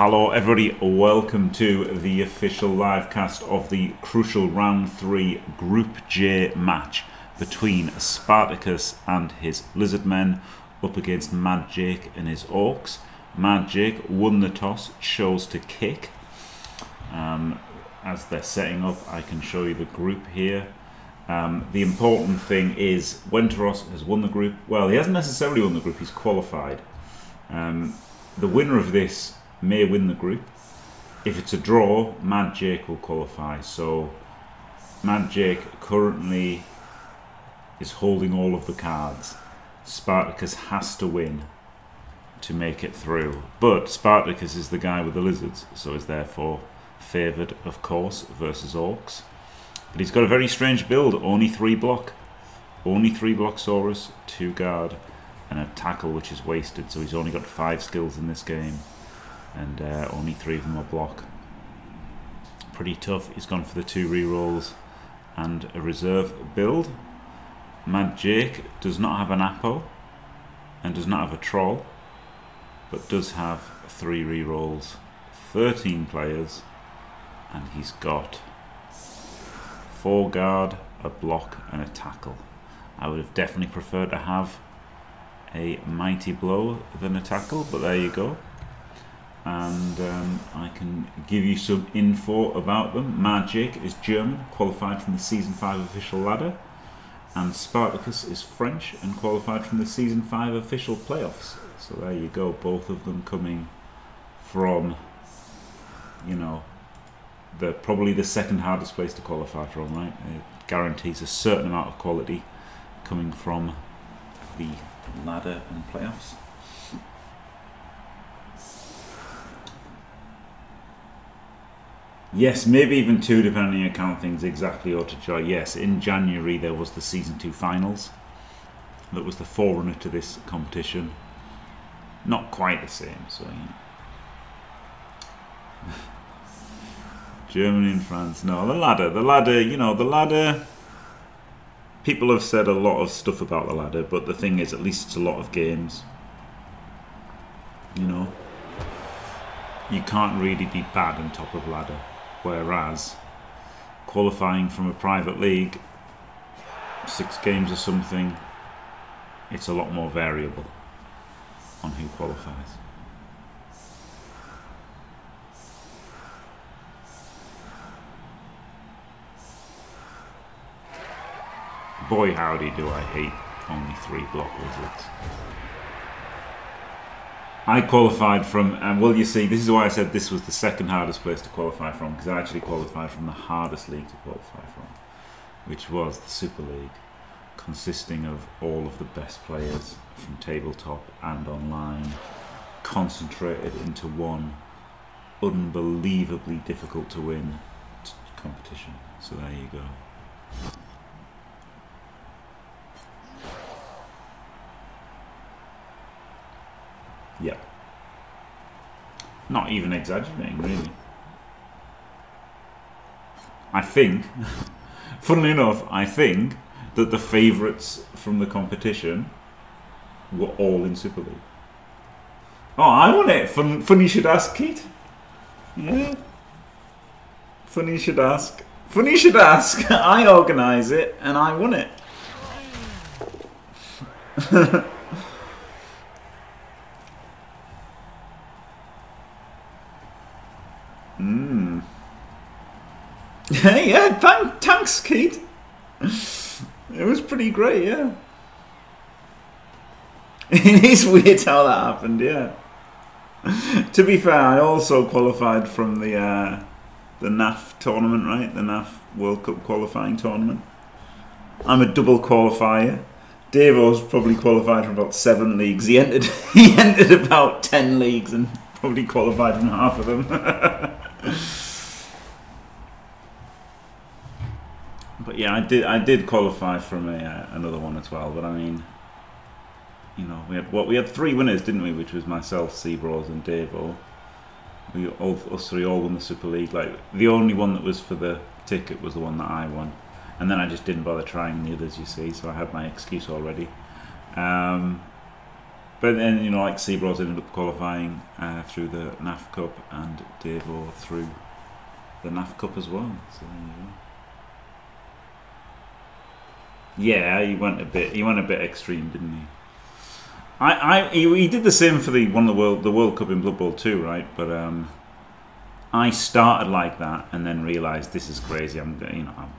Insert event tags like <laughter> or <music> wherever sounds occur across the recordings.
Hello, everybody. Welcome to the official live cast of the crucial round three Group J match between Spartakus and his Lizardmen up against Mad Jake and his Orcs. Mad Jake won the toss, chose to kick. Um, as they're setting up, I can show you the group here. Um, the important thing is Wenteros has won the group. Well, he hasn't necessarily won the group, he's qualified. Um, the winner of this may win the group. If it's a draw, Mad Jake will qualify. So, Mad Jake currently is holding all of the cards. Spartakus has to win to make it through. But Spartakus is the guy with the lizards, so is therefore favoured, of course, versus Orcs. But he's got a very strange build. Only three block. Only three block Saurus, two guard, and a tackle which is wasted. So he's only got five skills in this game. And uh, only three of them are block. Pretty tough. He's gone for the two rerolls and a reserve build. Mad Jake does not have an Apo and does not have a Troll, but does have three rerolls, 13 players, and he's got four guard, a block, and a tackle. I would have definitely preferred to have a mighty blow than a tackle, but there you go. And um, I can give you some info about them. Mad Jake is German, qualified from the Season 5 official ladder and Spartakus is French and qualified from the season 5 official playoffs. So there you go, both of them coming from, you know, the probably the second hardest place to qualify from, right? It guarantees a certain amount of quality coming from the ladder and playoffs. Yes, maybe even two, depending on count things exactly or to try. Yes, in January there was the season two finals. That was the forerunner to this competition. Not quite the same, so. <laughs> Germany and France. No, the ladder. The ladder, you know, the ladder. People have said a lot of stuff about the ladder, but the thing is, at least it's a lot of games. You know, you can't really be bad on top of ladder. Whereas qualifying from a private league, six games or something, it's a lot more variable on who qualifies. Boy howdy do I hate only three block wizards. I qualified from, and well, you see, this is why I said this was the second hardest place to qualify from, because I actually qualified from the hardest league to qualify from, which was the Super League, consisting of all of the best players from tabletop and online, concentrated into one unbelievably difficult to win competition. So there you go. Yeah. Not even exaggerating, really. I think, <laughs> funnily enough, I think that the favourites from the competition were all in Super League. Oh, I won it. Fun, funny you should ask, Keith. Yeah. Funny you should ask. Funny you should ask. <laughs> I organise it and I won it. <laughs> yeah, thank, thanks, Keith. It was pretty great, yeah. <laughs> It is weird how that happened, yeah. to be fair, I also qualified from the uh, the NAF tournament, right? The NAF World Cup qualifying tournament. I'm a double qualifier. Davo's probably qualified from about seven leagues. He entered <laughs> he entered about ten leagues and probably qualified from half of them. <laughs> but yeah, I did I did qualify from a, uh, another one as well. But I mean, you know, we had what we had three winners, didn't we? Which was myself, Seabros, and Davo. We all us three all won the Super League. Like the only one that was for the ticket was the one that I won, and then I just didn't bother trying the others. You see, so I had my excuse already. Um, but then you know, like Seabros ended up qualifying uh, through the NAF Cup and Davo through the NAF Cup as well. So Yeah, he went a bit. He went a bit extreme, didn't he? I, I, he, he did the same for the one of the world, the World Cup in Blood Bowl 2, right? But um, I started like that and then realised this is crazy. I'm, you know, I'm,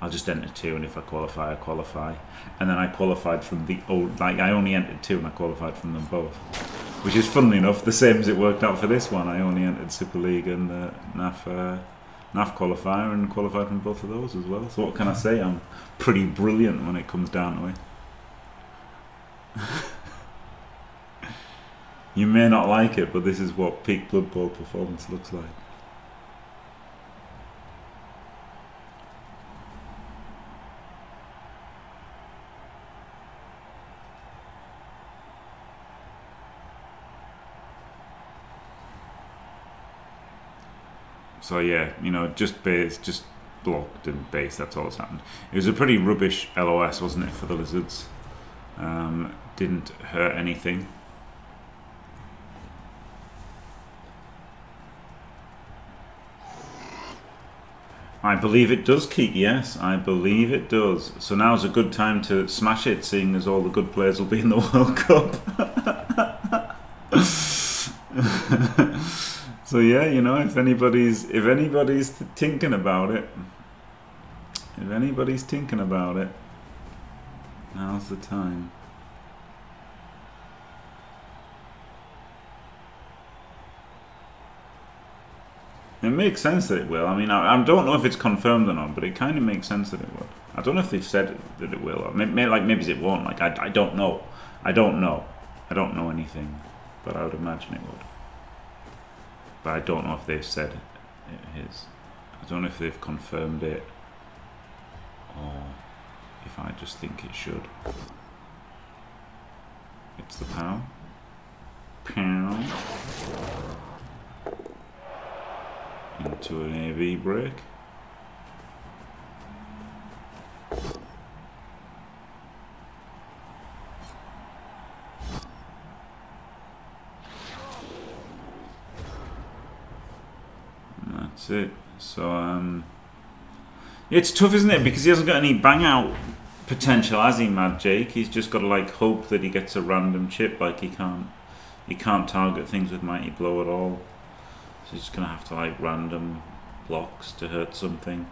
I'll just enter two, and if I qualify, I qualify. And then I qualified from the old, like I only entered two, and I qualified from them both, which is funnily enough the same as it worked out for this one. I only entered Super League and uh, NAF. Uh, NAF qualifier and qualified from both of those as well. So what can I say? I'm pretty brilliant when it comes down to it. <laughs> you may not like it, but this is what peak Blood Bowl performance looks like. So yeah, you know, just base, just blocked and base. That's all that's happened. It was a pretty rubbish LOS, wasn't it, for the lizards? Um, didn't hurt anything. I believe it does keep, yes, I believe it does. So now's a good time to smash it, seeing as all the good players will be in the <laughs> World Cup. <laughs> So yeah, you know, if anybody's if anybody's thinking about it, if anybody's thinking about it, now's the time. It makes sense that it will. I mean, I, I, don't know if it's confirmed or not, but it kind of makes sense that it will. I don't know if they've said that it will, or like maybe it won't. Like I, I don't know. I don't know. I don't know anything, but I would imagine it would but I don't know if they've said it is. I don't know if they've confirmed it or if I just think it should. It's the POW. POW. Into an AV break. It. So um, it's tough, isn't it? Because he hasn't got any bang out potential, has he, Mad Jake? He's just got to like hope that he gets a random chip. Like he can't, he can't target things with Mighty Blow at all. So he's just gonna have to like random blocks to hurt something.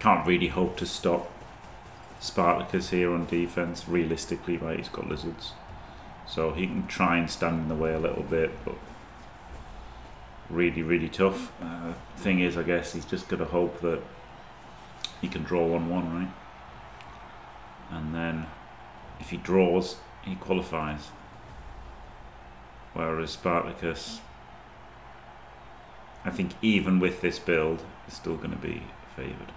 Can't really hope to stop Spartakus here on defense. Realistically, right? He's got lizards, so he can try and stand in the way a little bit, but really, really tough. Uh, thing is, I guess he's just got to hope that he can draw 1 1, right? And then if he draws, he qualifies. Whereas Spartakus, I think even with this build, is still going to be favoured.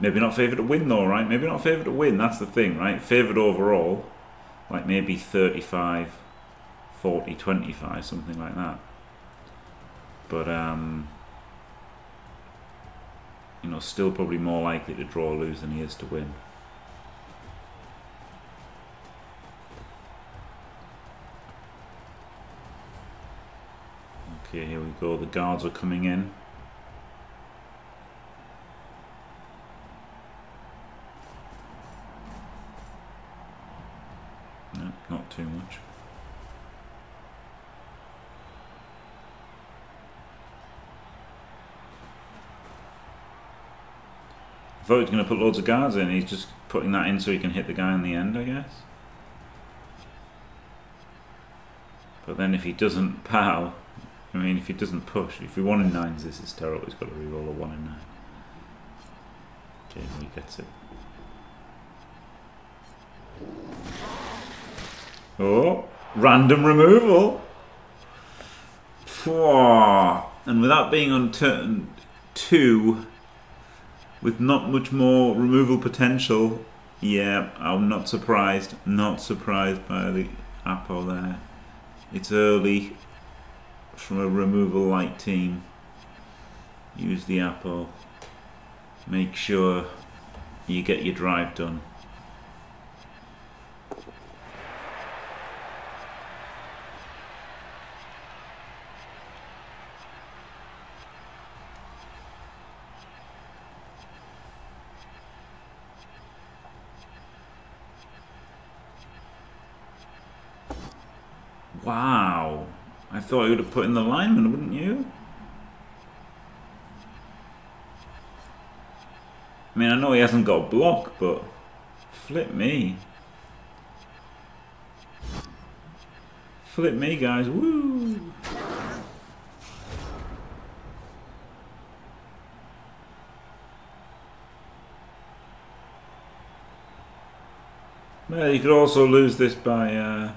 Maybe not favoured to win though, right? Maybe not favoured to win, that's the thing, right? Favoured overall, like maybe 35 40 25 something like that. But um, you know still probably more likely to draw or lose than he is to win. Okay here we go. The guards are coming in. No, not too much thought he was going to put loads of guards in. He's just putting that in so he can hit the guy in the end, I guess. But then if he doesn't pow, I mean, if he doesn't push, if he one in nines, this is terrible. He's got to re-roll a one in nine. Okay, he gets it. Oh, random removal. And without being on turn two, with not much more removal potential. Yeah, I'm not surprised. Not surprised by the Apo there. It's early from a removal light team. Use the Apo. Make sure you get your drive done. Wow. I thought he would have put in the lineman, wouldn't you? I mean, I know he hasn't got a block, but flip me. Flip me, guys. Woo! Well, you could also lose this by uh,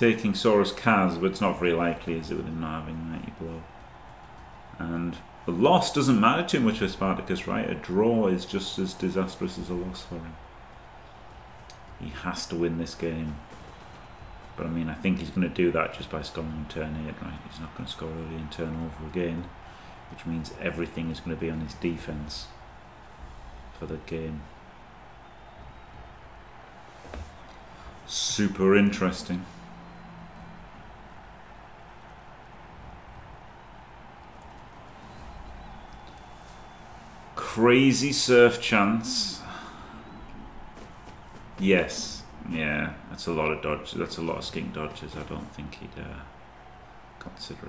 taking Saurus Kaz, but it's not very likely, is it, with him not having mighty blow. And a loss doesn't matter too much for Spartakus, right? A draw is just as disastrous as a loss for him. He has to win this game. But I mean, I think he's going to do that just by scoring on turn 8, right? He's not going to score early and turn over again, which means everything is going to be on his defence for the game. Super interesting. Crazy surf chance. Yes. Yeah, that's a lot of dodges. That's a lot of skink dodges. I don't think he'd uh, consider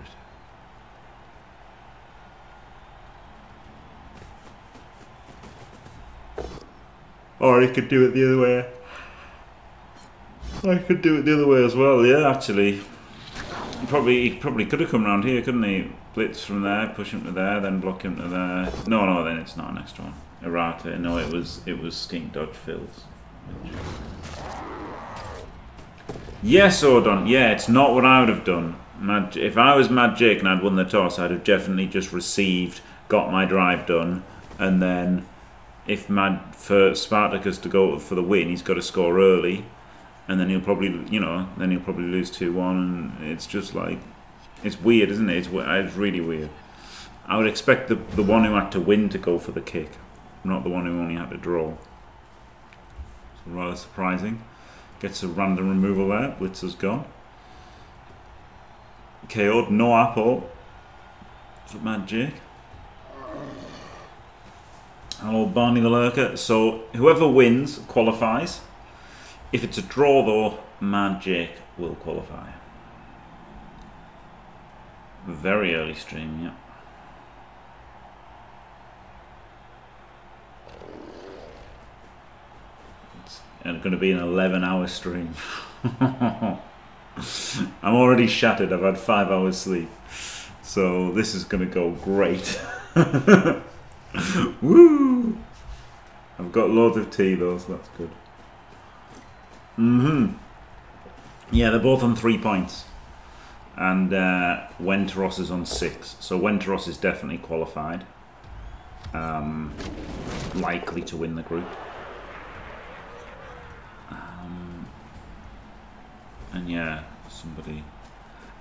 it. Or he could do it the other way. I could do it the other way as well. Yeah, actually, probably he probably could have come around here, couldn't he? Blitz from there, push him to there, then block him to there. No, no, then it's not an extra one. Errata. No, it was it was skink dodge fills. Yes, Ordon. Yeah, it's not what I would have done. Mad, if I was Mad Jake and I'd won the toss, I'd have definitely just received, got my drive done, and then if Mad for Spartakus to go for the win, he's got to score early and then he'll probably you know then he'll probably lose two one, and it's just like it's weird, isn't it? It's it's really weird. I would expect the the one who had to win to go for the kick, not the one who only had to draw. Rather surprising. Gets a random removal there. Blitzer's gone. KO'd, no Apo for Mad Jake. Hello, Barney the Lurker. So whoever wins qualifies. If it's a draw though, Mad Jake will qualify. Very early stream, yeah. It's going to be an 11 hour stream. <laughs> I'm already shattered, I've had 5 hours sleep. So this is going to go great. <laughs> Woo! I've got loads of tea though, so that's good. Mm-hmm. Yeah, they're both on three points. And uh, Wenteros is on six. So Wenteros is definitely qualified. Um, likely to win the group. Um, and yeah, somebody...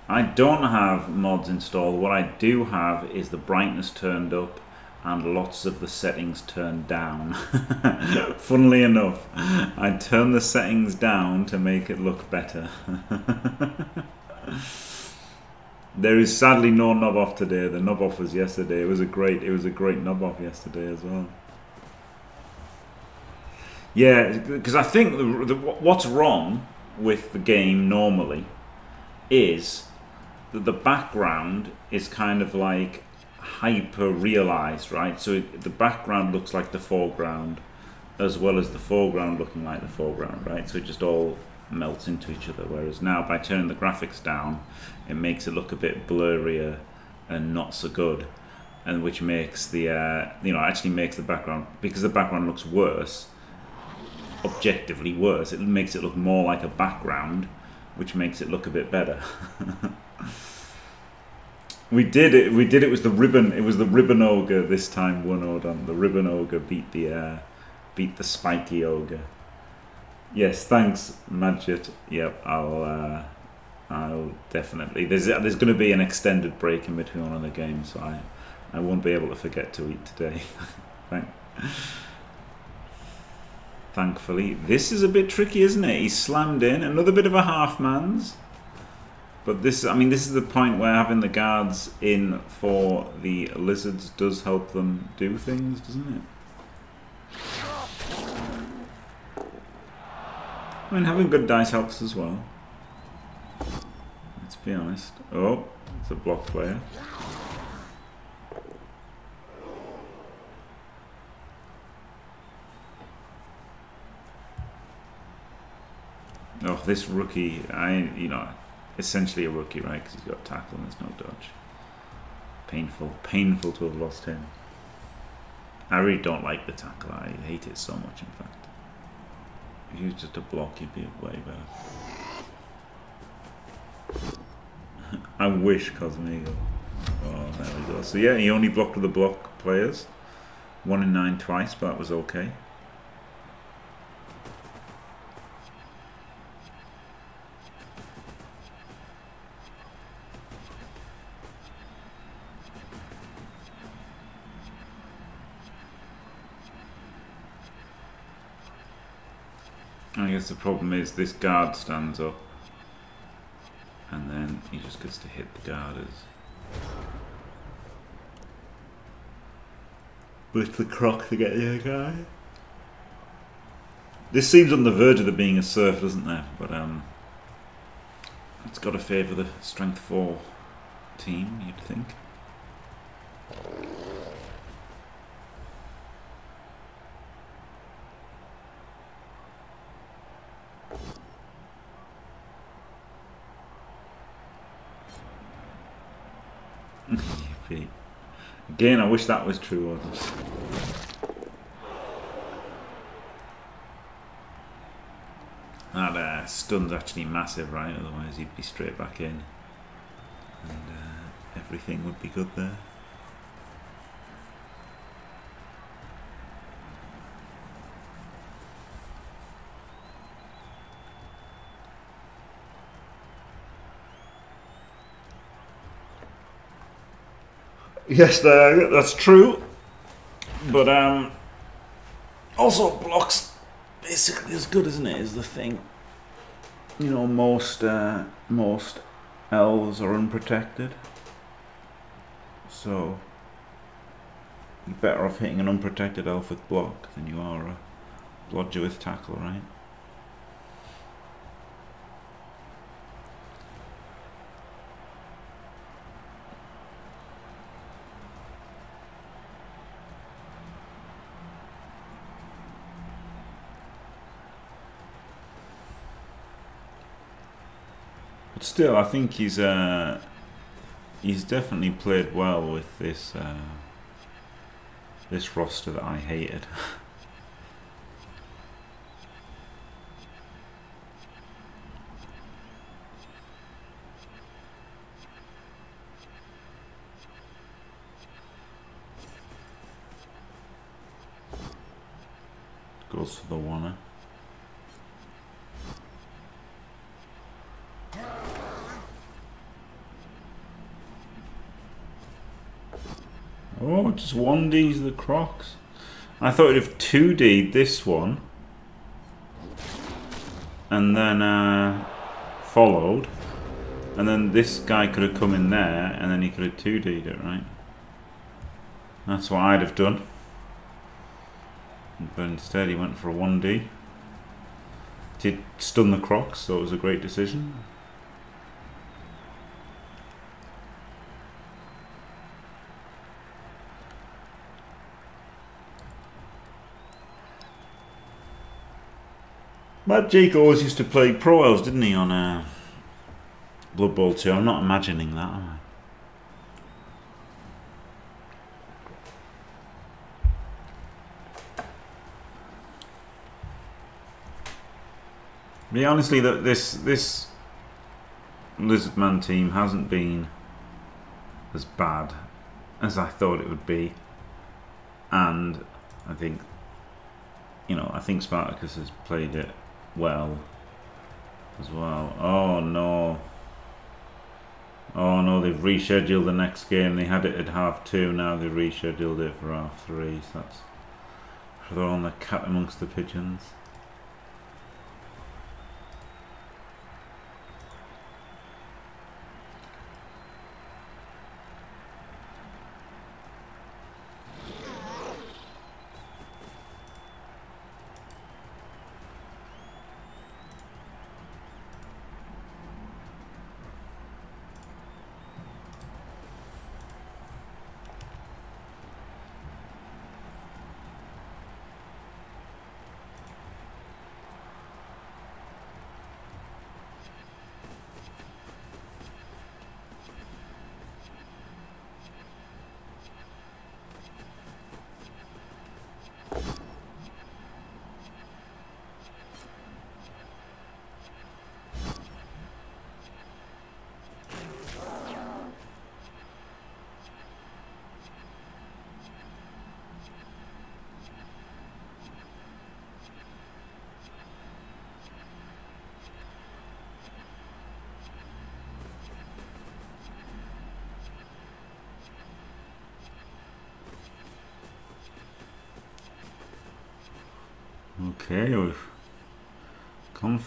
I don't have mods installed. What I do have is the brightness turned up and lots of the settings turned down. <laughs> Funnily enough, I turned the settings down to make it look better. <laughs> there is sadly no knob off today. The knob off was yesterday. It was a great it was a great knob off yesterday as well. Yeah, because I think the, the, what's wrong with the game normally is that the background is kind of like hyper realized, right? So it, the background looks like the foreground as well as the foreground looking like the foreground, right? So it just all melts into each other. Whereas now, by turning the graphics down, it makes it look a bit blurrier and not so good, and which makes the uh, you know actually makes the background because the background looks worse, objectively worse. It makes it look more like a background, which makes it look a bit better. <laughs> We did it. We did it. Was the ribbon? It was the ribbon ogre this time. One Odon. The ribbon ogre beat the uh, beat the spiky ogre. Yes, thanks, Madget. Yep, I'll uh, I'll definitely. There's there's going to be an extended break in between one of the games, so I I won't be able to forget to eat today. <laughs> Thank. Thankfully, this is a bit tricky, isn't it? He's slammed in another bit of a half man's. But this, I mean, this is the point where having the guards in for the lizards does help them do things, doesn't it? I mean, having good dice helps as well. Let's be honest. Oh, it's a block player. Oh, this rookie, I, you know, essentially a rookie, right? Because he's got tackle and there's no dodge. Painful, painful to have lost him. I really don't like the tackle. I hate it so much, in fact. Was just a block, he'd be way better. <laughs> I wish Cosmigo. Oh, there we go. So yeah, he only blocked with the block players. One in nine twice, but that was okay. I guess the problem is this guard stands up and then he just gets to hit the guarders. With the croc to get the other guy. This seems on the verge of there being a surf, doesn't there? But um, it's got to favour the strength 4 team, you'd think. Again, I wish that was true. That uh, stun's actually massive, right? Otherwise, he'd be straight back in, and uh, everything would be good there. Yes, that's true. But um, also blocks basically as good, isn't it? Is the thing. You know, most uh, most elves are unprotected, so you're better off hitting an unprotected elf with block than you are a blodger with tackle, right? Still, I think he's uh, he's definitely played well with this uh, this roster that I hated. <laughs> Goes to the one. Oh, just 1D's the Crocs. I thought it'd have 2D'd this one. And then uh, followed. And then this guy could have come in there and then he could have 2D'd it, right? That's what I'd have done. But instead he went for a 1D. Did stun the Crocs, so it was a great decision. Mad Jake always used to play Pro Elves, didn't he, on uh, Blood Bowl 2? I'm not imagining that, am I? Yeah, honestly, that this this Lizardman team hasn't been as bad as I thought it would be, and I think you know I think Spartakus has played it well as well. Oh no. Oh no, they've rescheduled the next game. They had it at half two, now they've rescheduled it for half three. So that's throwing the cat amongst the pigeons.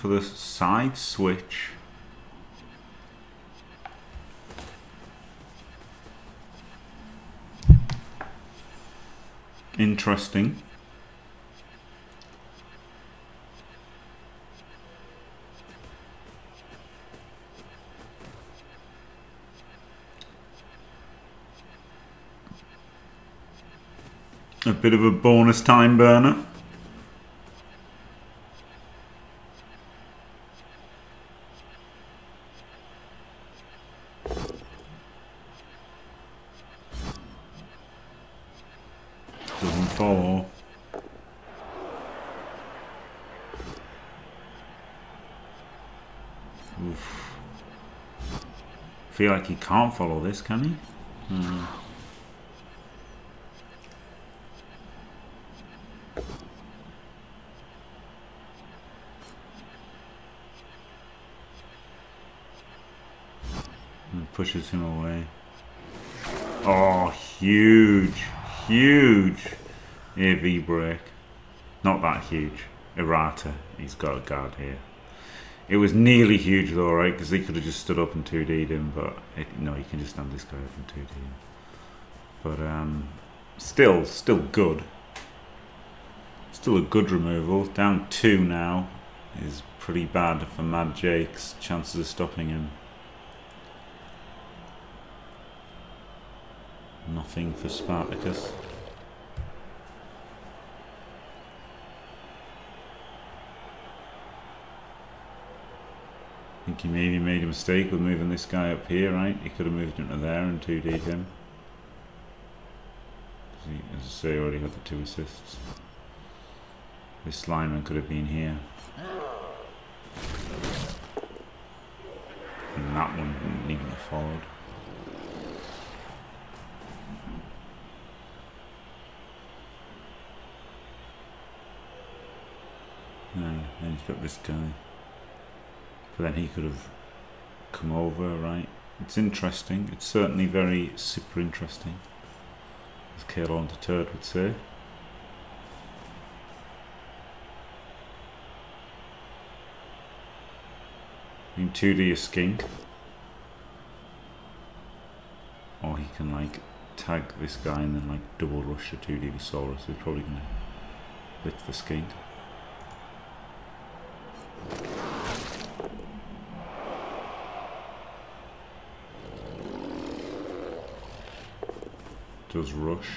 For the side switch. Interesting. A bit of a bonus time burner. Doesn't follow. Oof. Feel like he can't follow this, can he? Hmm. Pushes him away. Oh, huge, huge AV break. Not that huge. Errata. He's got a guard here. It was nearly huge though, right? Because he could have just stood up and 2D'd him, but it, no, you can just stand this guy up and 2D him. But um, still, still good. Still a good removal. Down two now is pretty bad for Mad Jake's chances of stopping him. Nothing for Spartakus. I think he maybe made a mistake with moving this guy up here, right? He could have moved him to there and 2D'd him. He, as I say, already had the two assists. This lineman could have been here. And that one wouldn't even have followed. No, then you've got this guy. But then he could have come over, right? It's interesting. It's certainly very super interesting, as the Third would say. Can 2D a skink. Or he can like tag this guy and then like double rush a 2D Saurus. He's probably to blitz the skink. Does rush.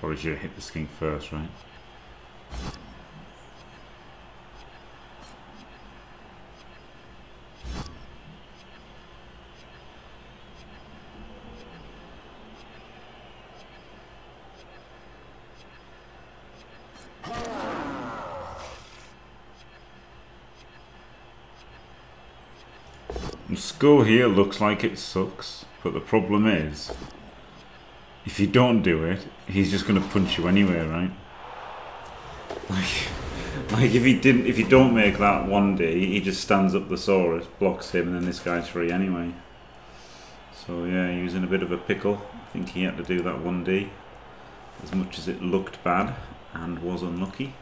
Probably should have hit the skink first, right? Skull here looks like it sucks, but the problem is, if you don't do it, he's just going to punch you anyway, right? Like, <laughs> like if he didn't, if you don't make that 1D, he just stands up the Saurus, blocks him, and then this guy's free anyway. So yeah, he was in a bit of a pickle. I think he had to do that 1D, as much as it looked bad and was unlucky.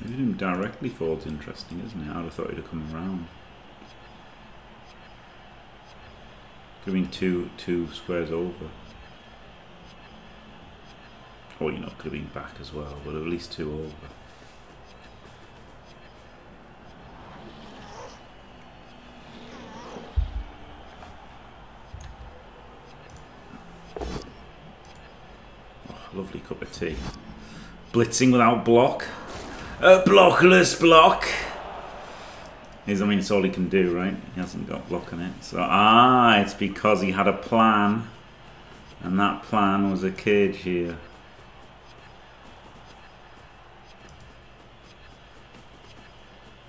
Maybe him directly forward's interesting, isn't it? I'd have thought he'd have come around. Could have been two, two squares over. Or, you know, could have been back as well, but at least two over. Oh, lovely cup of tea. Blitzing without block. A blockless block. Is I mean, it's all he can do, right? He hasn't got block on it. So, ah, it's because he had a plan. And that plan was a cage here.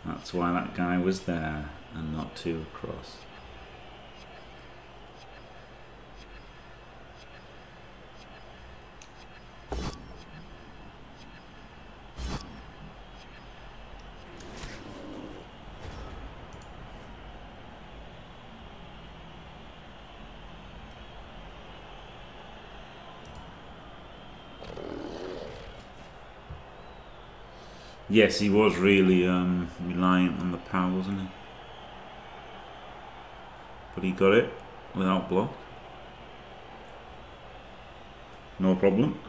That's why that guy was there and not two across. Yes, he was really um, reliant on the power, wasn't he? But he got it without block. No problem.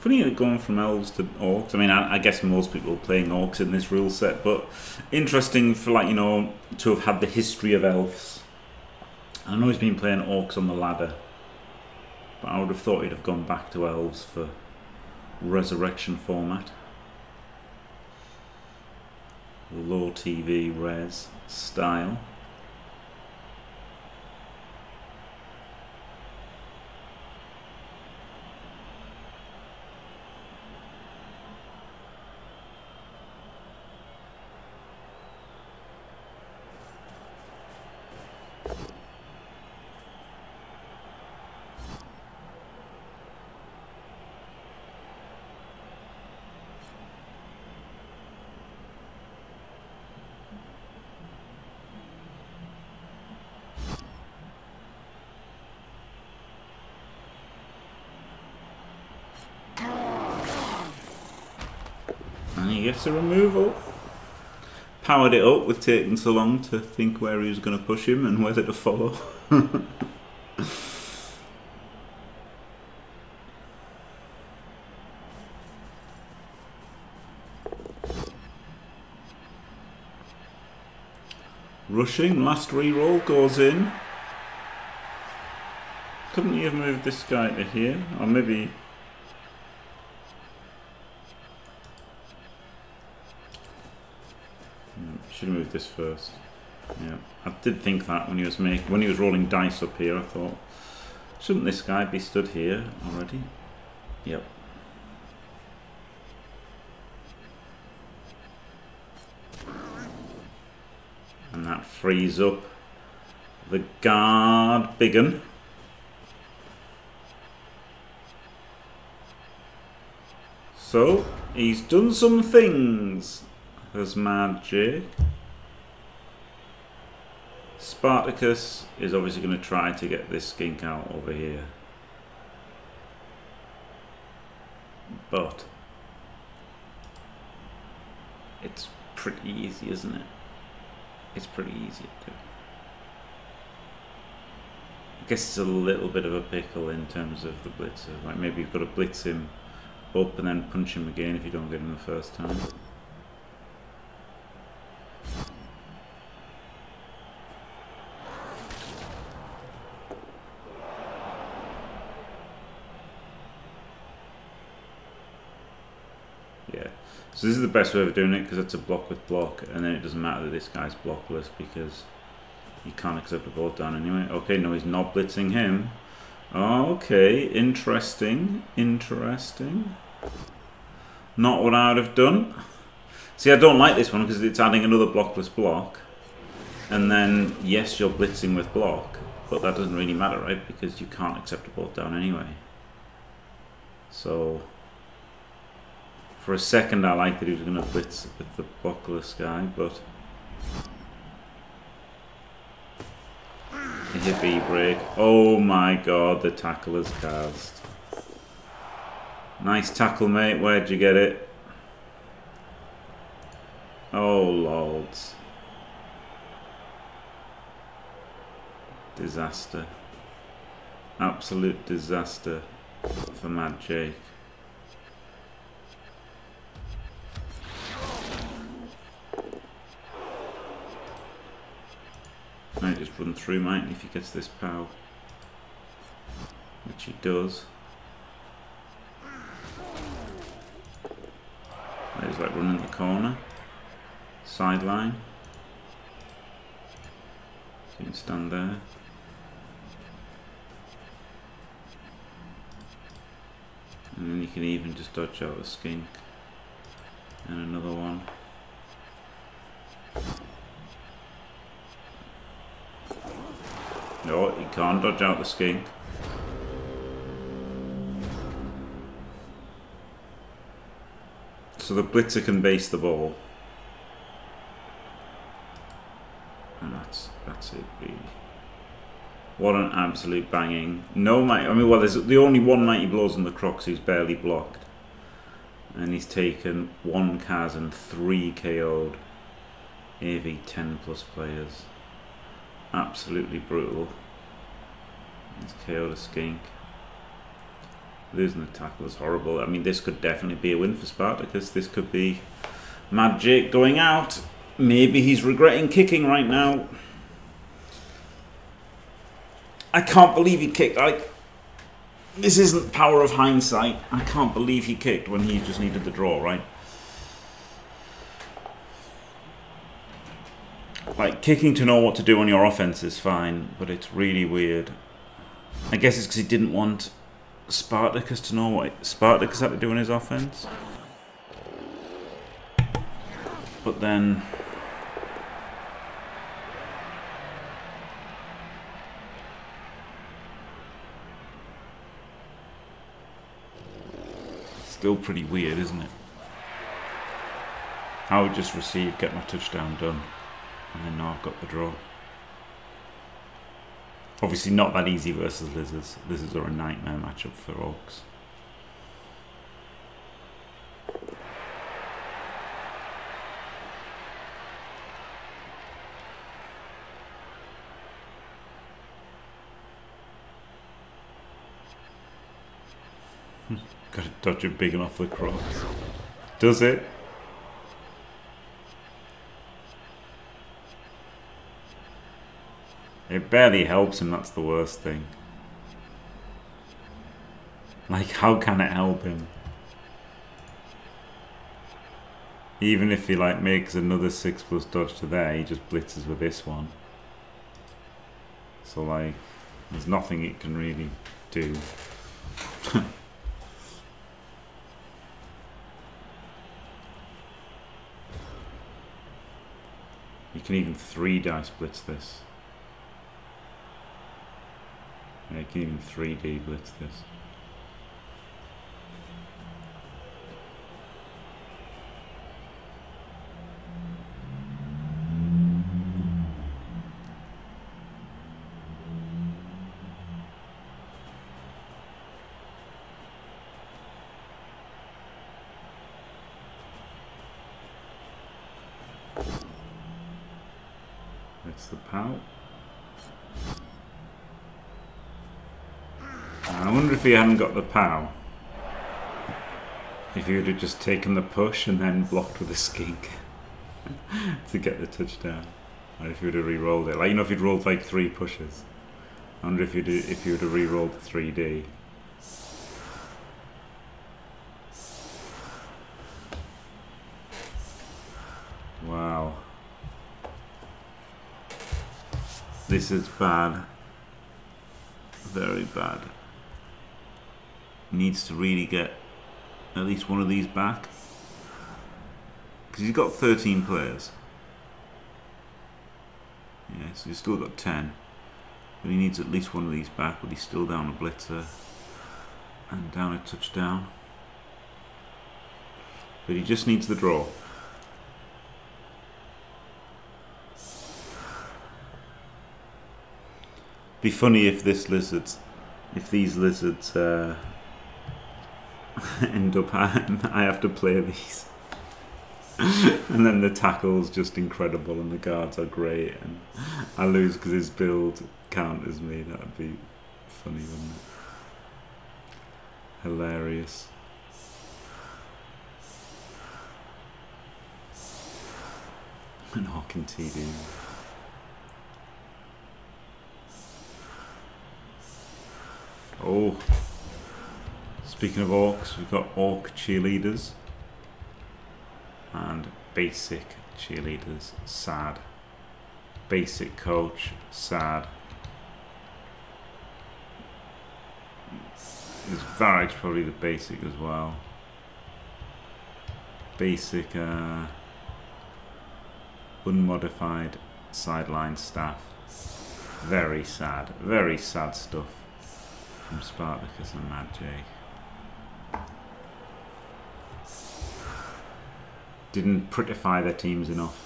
Funny going from elves to orcs. I mean, I, I, guess most people are playing orcs in this rule set, but interesting for like you know to have had the history of elves. I know he's been playing orcs on the ladder, but I would have thought he'd have gone back to elves for resurrection format. Low TV res style. Gets a removal. Powered it up with taking so long to think where he was going to push him and whether to follow. <laughs> Rushing, last reroll goes in. Couldn't you have moved this guy to here? Or maybe This first. Yeah, I did think that when he was making when he was rolling dice up here. I thought, shouldn't this guy be stood here already? Yep. And that frees up the guard biggin. So, he's done some things. There's Mad Jake. Spartakus is obviously going to try to get this skink out over here. But it's pretty easy, isn't it? It's pretty easy to. I guess it's a little bit of a pickle in terms of the blitzer. Like maybe you've got to blitz him up and then punch him again if you don't get him the first time. So this is the best way of doing it because it's a block with block and then it doesn't matter that this guy's blockless because you can't accept a bolt down anyway. Okay, no, he's not blitzing him. Okay, interesting, interesting. Not what I would have done. See, I don't like this one because it's adding another blockless block. And then, yes, you're blitzing with block, but that doesn't really matter, right? Because you can't accept a bolt down anyway. So, for a second I liked that he was going to blitz with the blockless guy, but... A hit break. Oh my god, the tackle is cast. Nice tackle, mate. Where'd you get it? Oh, lords. Disaster. Absolute disaster for Mad Jake. Run through, mightn't if he gets this pow. Which he does. He's like running the corner. Sideline. You can stand there. And then you can even just dodge out a skink. And another one. No, he can't dodge out the skink. So the blitzer can base the ball. And that's that's it really. What an absolute banging. No mighty I mean well there's the only one mighty blows on the Krox who's barely blocked. And he's taken one Kaz and three KO'd. AV 10 plus players absolutely brutal. He's KO'd a skink. Losing the tackle is horrible. I mean, this could definitely be a win for Spartakus. This could be Jake going out. Maybe he's regretting kicking right now. I can't believe he kicked. Like, this isn't power of hindsight. I can't believe he kicked when he just needed the draw, right? Like kicking to know what to do on your offense is fine, but it's really weird. I guess it's because he didn't want Spartakus to know what Spartakus had to do on his offense. But then... Still pretty weird, isn't it? I would just receive, get my touchdown done. And then now I've got the draw. Obviously not that easy versus lizards. Lizards are a nightmare matchup for orcs. <laughs> Got to dodge it big enough for the cross. Does it? It barely helps him, that's the worst thing. Like, how can it help him? Even if he like makes another 6 plus dodge to there, he just blitzes with this one. So like, there's nothing it can really do. <laughs> you can even 3 dice blitz this. Yeah, I can even 3D blitz this. That's the POW. I wonder if he hadn't got the POW. If he would have just taken the push and then blocked with a skink <laughs> to get the touchdown. Or if he would have re-rolled it. Like, you know, if he'd rolled like three pushes. I wonder if, you'd, if he would have re-rolled the 3D. Wow. This is bad. Very bad needs to really get at least one of these back. Because he's got 13 players. Yeah so he's still got 10 but he needs at least one of these back but he's still down a blitzer and down a touchdown. But he just needs the draw. Be funny if this lizards, if these lizards uh, <laughs> end up, I have to play these. <laughs> and then the tackle's just incredible and the guards are great and I lose because his build counters me. That would be funny, wouldn't it? Hilarious. An Hawking TD. Oh. Speaking of orcs, we've got orc cheerleaders and basic cheerleaders, sad. Basic coach, sad. Is Varag's probably the basic as well. Basic, uh, unmodified sideline staff. Very sad, very sad stuff from Spartakus and Mad Jake. Didn't prettify their teams enough.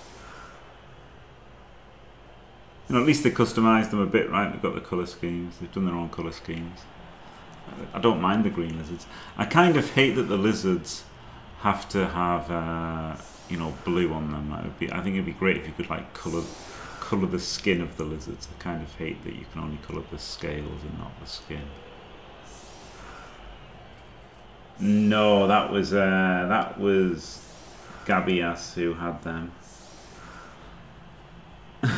You know, at least they customised them a bit, right? They've got the colour schemes. They've done their own colour schemes. I don't mind the green lizards. I kind of hate that the lizards have to have, uh, you know, blue on them. That would be. I think it'd be great if you could like colour, colour the skin of the lizards. I kind of hate that you can only colour the scales and not the skin. No, that was uh, that was Gabias who had them. <laughs>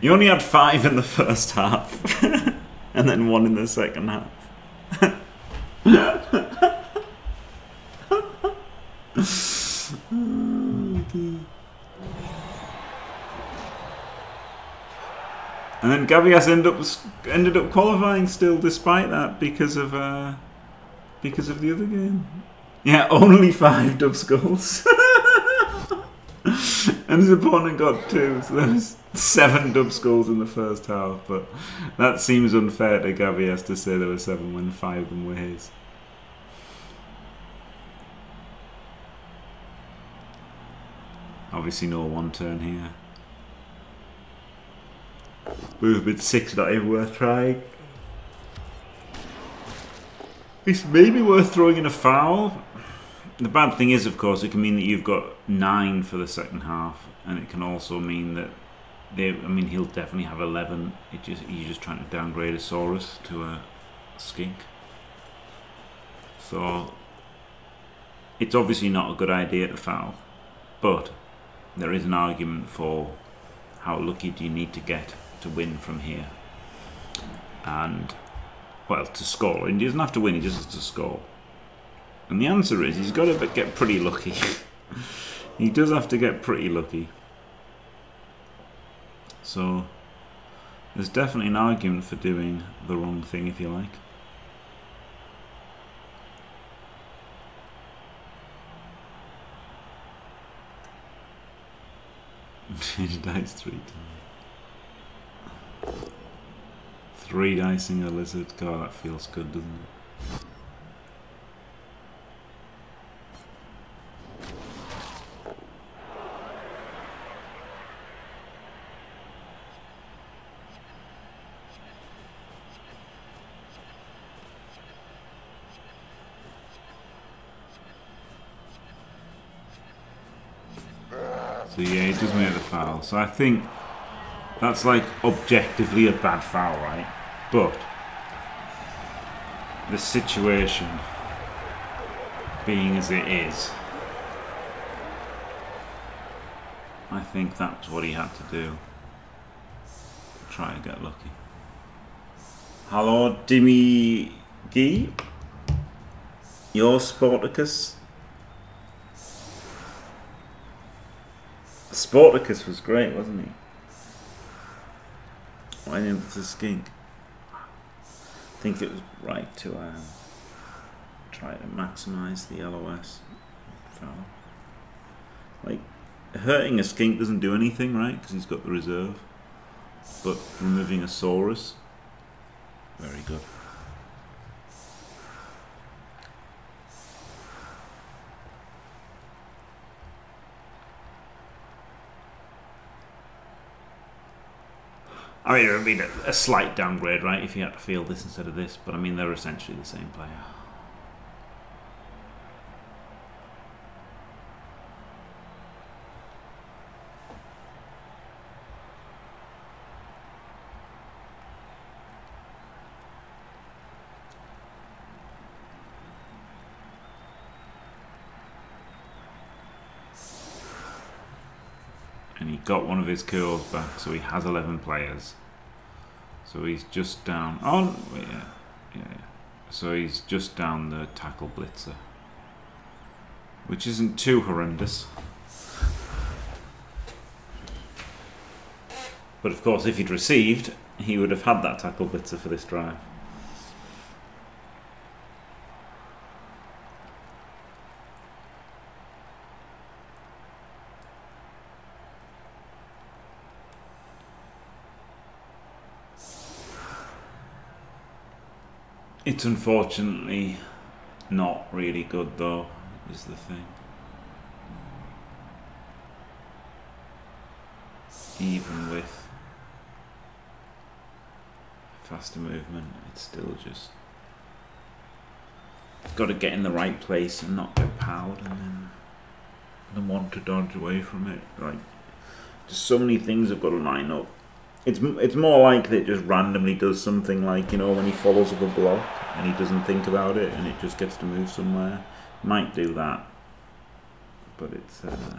you only had five in the first half, <laughs> and then one in the second half. <laughs> and then Gavias ended up ended up qualifying still, despite that, because of uh, because of the other game. Yeah, only five dub skulls. <laughs> and his opponent got two, so there was seven dub skulls in the first half. But that seems unfair to Gavias to say there were seven when five of them were his. Obviously, no one turn here. Movement six, not even worth trying. It's maybe worth throwing in a foul. The bad thing is, of course, it can mean that you've got nine for the second half, and it can also mean that they. I mean, he'll definitely have eleven. It just you're just trying to downgrade a Saurus to a skink. So it's obviously not a good idea to foul, but there is an argument for how lucky do you need to get to win from here, and well, to score. And he doesn't have to win; he just has to score. And the answer is he's got to get pretty lucky. <laughs> he does have to get pretty lucky. So there's definitely an argument for doing the wrong thing, if you like. <laughs> Change dice three times. Three dicing a lizard. God, that feels good, doesn't it? So yeah, he does make the foul. So I think that's like objectively a bad foul, right? But the situation being as it is, I think that's what he had to do. Try and get lucky. Hello, Dimmy Gee. Your Sporticus. Sporticus was great, wasn't he? Why didn't it a skink? I think it was right to um, try to maximise the LOS. Like, hurting a skink doesn't do anything, right? Because he's got the reserve. But removing a Saurus, very good. I mean, it would be a slight downgrade, right, if you had to field this instead of this, but I mean, they're essentially the same player. Got one of his curls back, so he has 11 players. So he's just down. Oh, yeah, yeah. So he's just down the tackle blitzer, which isn't too horrendous. But of course, if he'd received, he would have had that tackle blitzer for this drive. It's unfortunately not really good though, is the thing. Even with faster movement, it's still just got to get in the right place and not get powered and then, then want to dodge away from it. Like, just so many things have got to line up it's it's more like that just randomly does something like you know when he follows up a block and he doesn't think about it and it just gets to move somewhere. Might do that, but it's uh,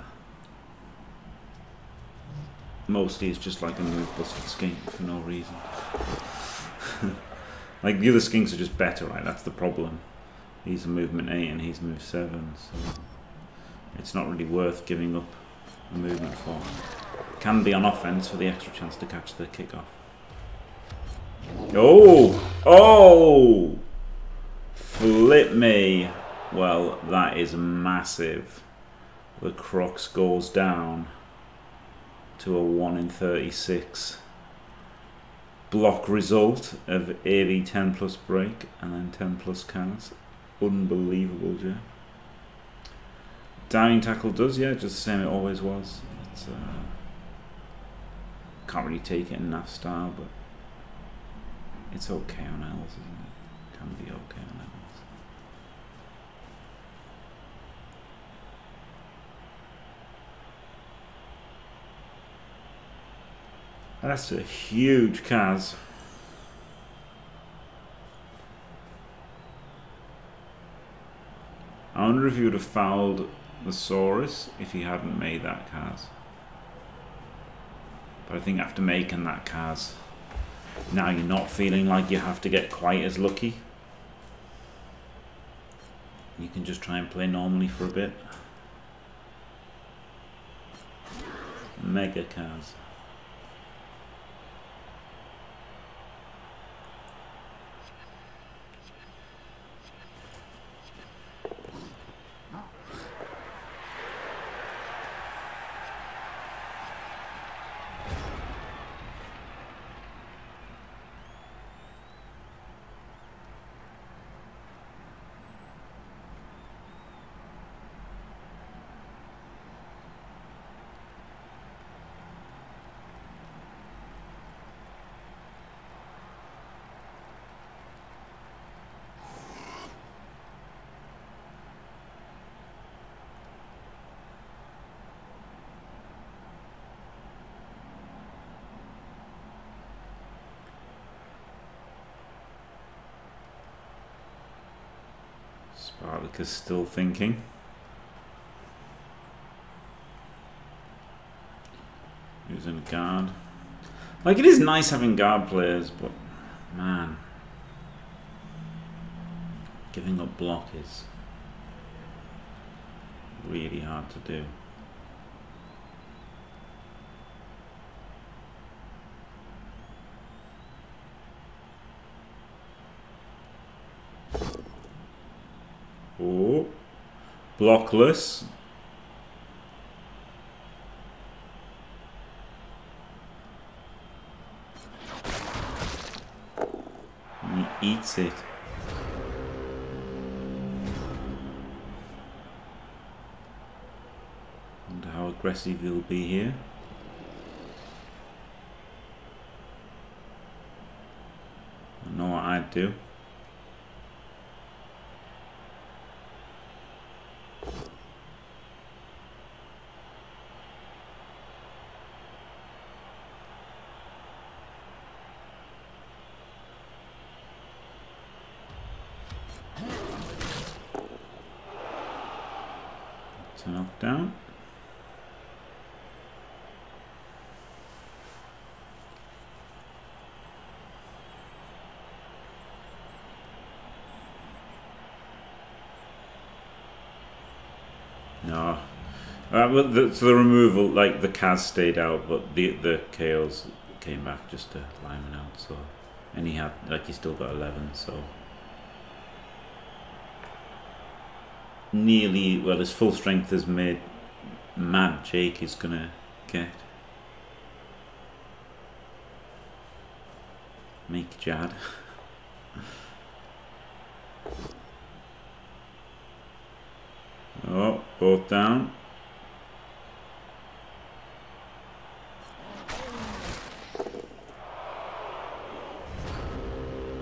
mostly it's just like a move busted skink for no reason. <laughs> like the other skinks are just better, right? That's the problem. He's a movement eight and he's move seven, so it's not really worth giving up a movement for. Can be on offense for the extra chance to catch the kickoff. Oh! Oh! Flip me. Well, that is massive. The Krox goes down to a 1 in 36 block result of AV 10 plus break and then 10 plus cars. Unbelievable, Jay. Diving tackle does, yeah, just the same it always was. It's, uh, can't really take it in NAF style, but it's okay on L's, isn't it? Can be okay on L's. That's a huge Kaz. I wonder if he would have fouled the Saurus if he hadn't made that Kaz. But I think after making that Kaz, now you're not feeling like you have to get quite as lucky. You can just try and play normally for a bit. Mega Kaz. Spartakus still thinking. Using a guard. Like, it is nice having guard players, but, man. Giving up block is really hard to do. Oh, blockless. he eats it. Wonder how aggressive he'll be here. I know what I'd do. To knock down. No. Uh, well, the, so the removal, like the Kaz stayed out, but the the KOs came back just to line him out. So, and he had like he still got eleven. So nearly well, his full strength has made mad Jake is gonna get. Make Jad. <laughs> oh, both down.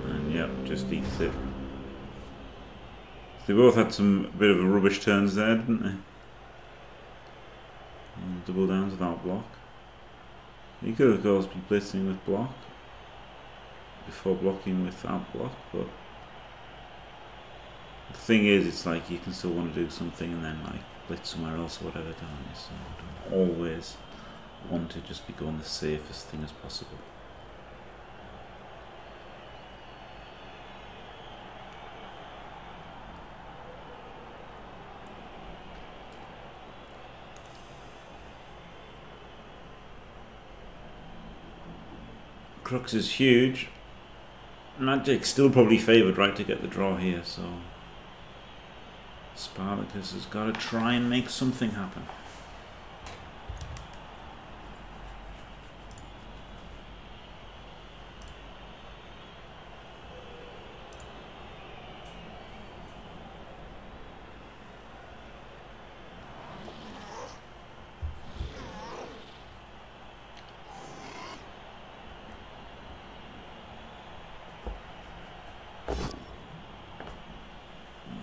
And yep, just eats it. They both had some bit of a rubbish turns there, didn't they? And double downs without block. He could of course be blitzing with block before blocking without block, but the thing is, it's like you can still want to do something and then like blitz somewhere else or whatever, don't you? So don't always want to just be going the safest thing as possible. Crux is huge. Magic's still probably favoured, right, to get the draw here, so... Spartakus has got to try and make something happen.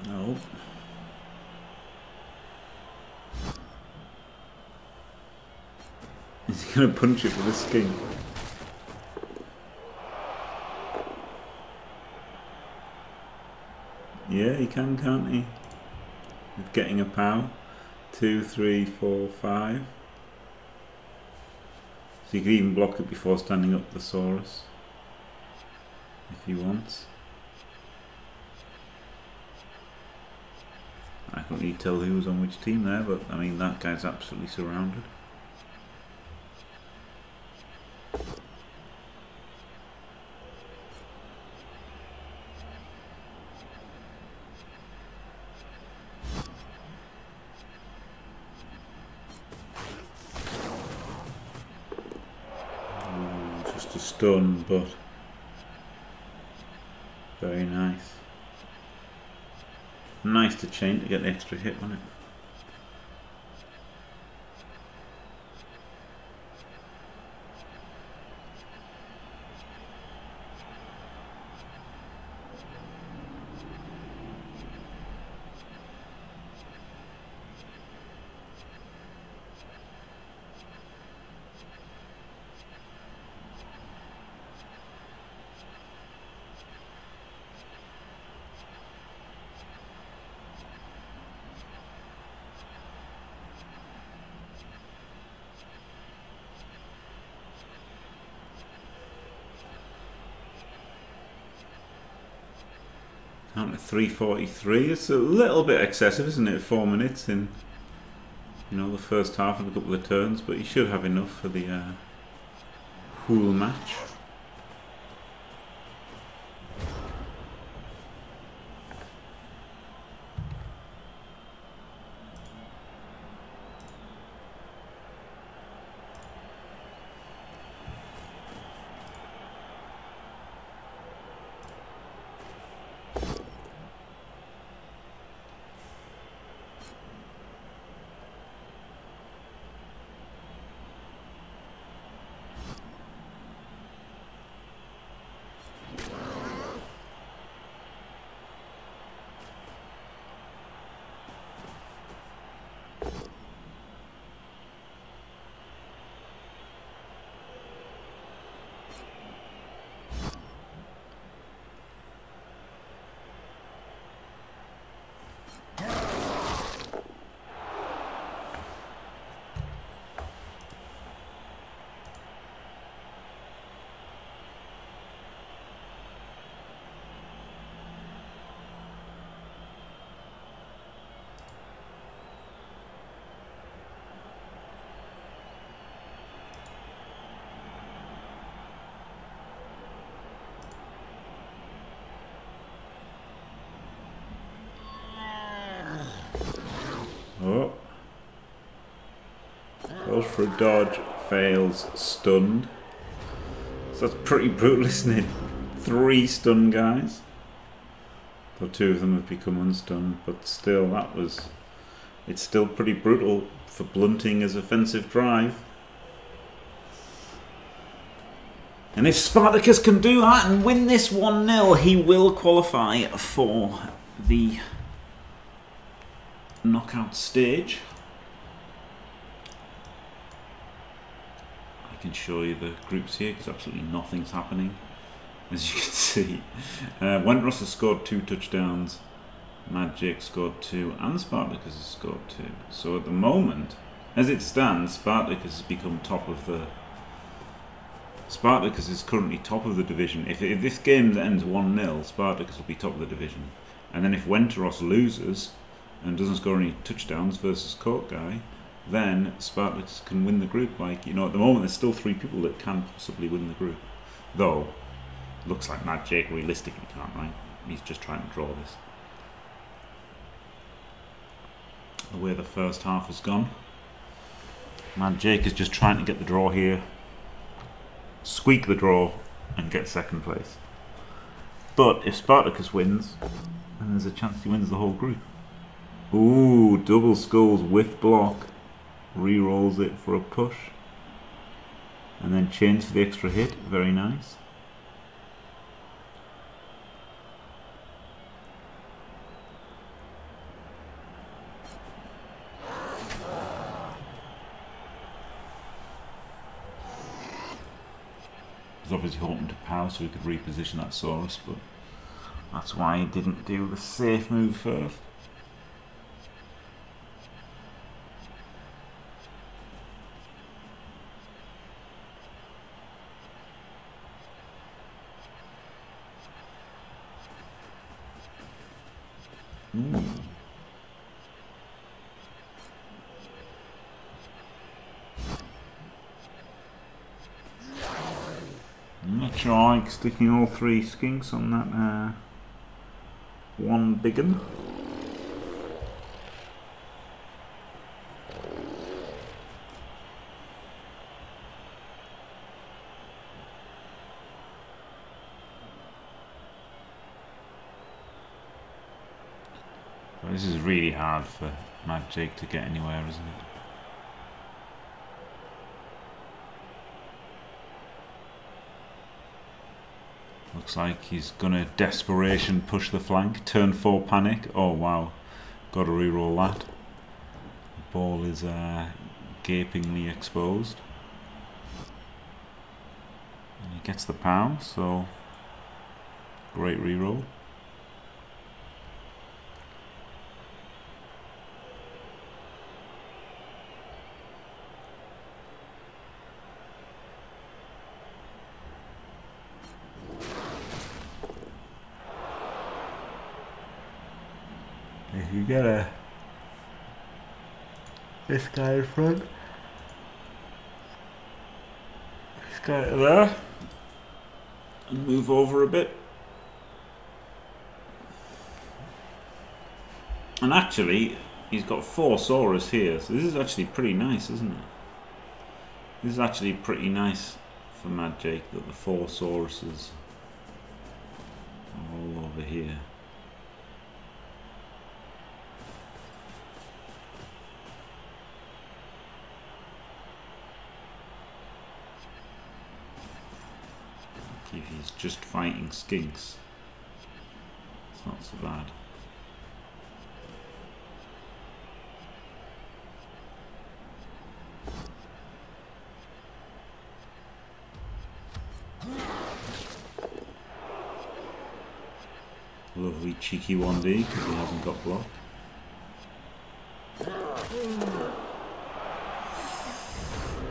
No. Is he gonna punch it with a skink? Yeah, he can, can't he? With getting a pow. Two, three, four, five. So you can even block it before standing up the Saurus. If he wants. I can't really tell who was on which team there, but I mean that guy's absolutely surrounded. Just stun, but very nice. Nice to chain to get the extra hit on it. Down to 343. It's a little bit excessive, isn't it? Four minutes in, you know, the first half of a couple of turns, but you should have enough for the uh, whole match. For a dodge, fails, stunned. So that's pretty brutal, <laughs> isn't it? Three stun guys. Though two of them have become unstunned, but still, that was. It's still pretty brutal for blunting his offensive drive. And if Spartakus can do that and win this 1 0, he will qualify for the knockout stage. Can show you the groups here because absolutely nothing's happening. As you can <laughs> see, uh, has scored two touchdowns, Jake scored two, and Spartakus has scored two. So at the moment, as it stands, Spartakus has become top of the Spartakus is currently top of the division. If, if this game ends 1 0, Spartakus will be top of the division. And then if Wenteros loses and doesn't score any touchdowns versus Court Guy, then Spartakus can win the group. Like, you know, at the moment, there's still three people that can possibly win the group. Though, looks like Mad Jake realistically can't, right? He's just trying to draw this. The way the first half has gone. Mad Jake is just trying to get the draw here squeak the draw and get second place. But if Spartakus wins, then there's a chance he wins the whole group. Ooh, double skulls with block. Re-rolls it for a push. And then chains for the extra hit. Very nice. obviously hoping to power so he could reposition that Saurus, but that's why he didn't do the safe move first. Like sticking all three skinks on that uh, one big really hard for Jake to get anywhere, isn't it? Looks like he's gonna desperation push the flank. Turn four panic. Oh wow. Gotta re-roll that. Ball is uh, gapingly exposed. And he gets the pound, so great re-roll. get a this guy in front. This guy there. And move over a bit. And actually, he's got four Saurus here, so this is actually pretty nice, isn't it? This is actually pretty nice for Mad Jake that the four Sauruses are all over here. He's just fighting skinks. It's not so bad. Lovely cheeky 1D because he hasn't got block.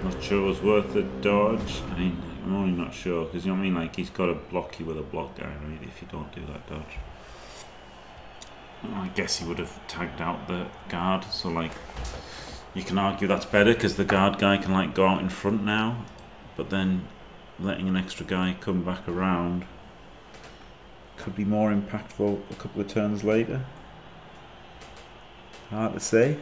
Not sure it was worth the dodge. I mean, I'm only not sure because you know what I mean. Like he's got to block you with a block guy, right? If you don't do that dodge, I guess he would have tagged out the guard. So like, you can argue that's better because the guard guy can like go out in front now, but then letting an extra guy come back around could be more impactful a couple of turns later. Hard to say.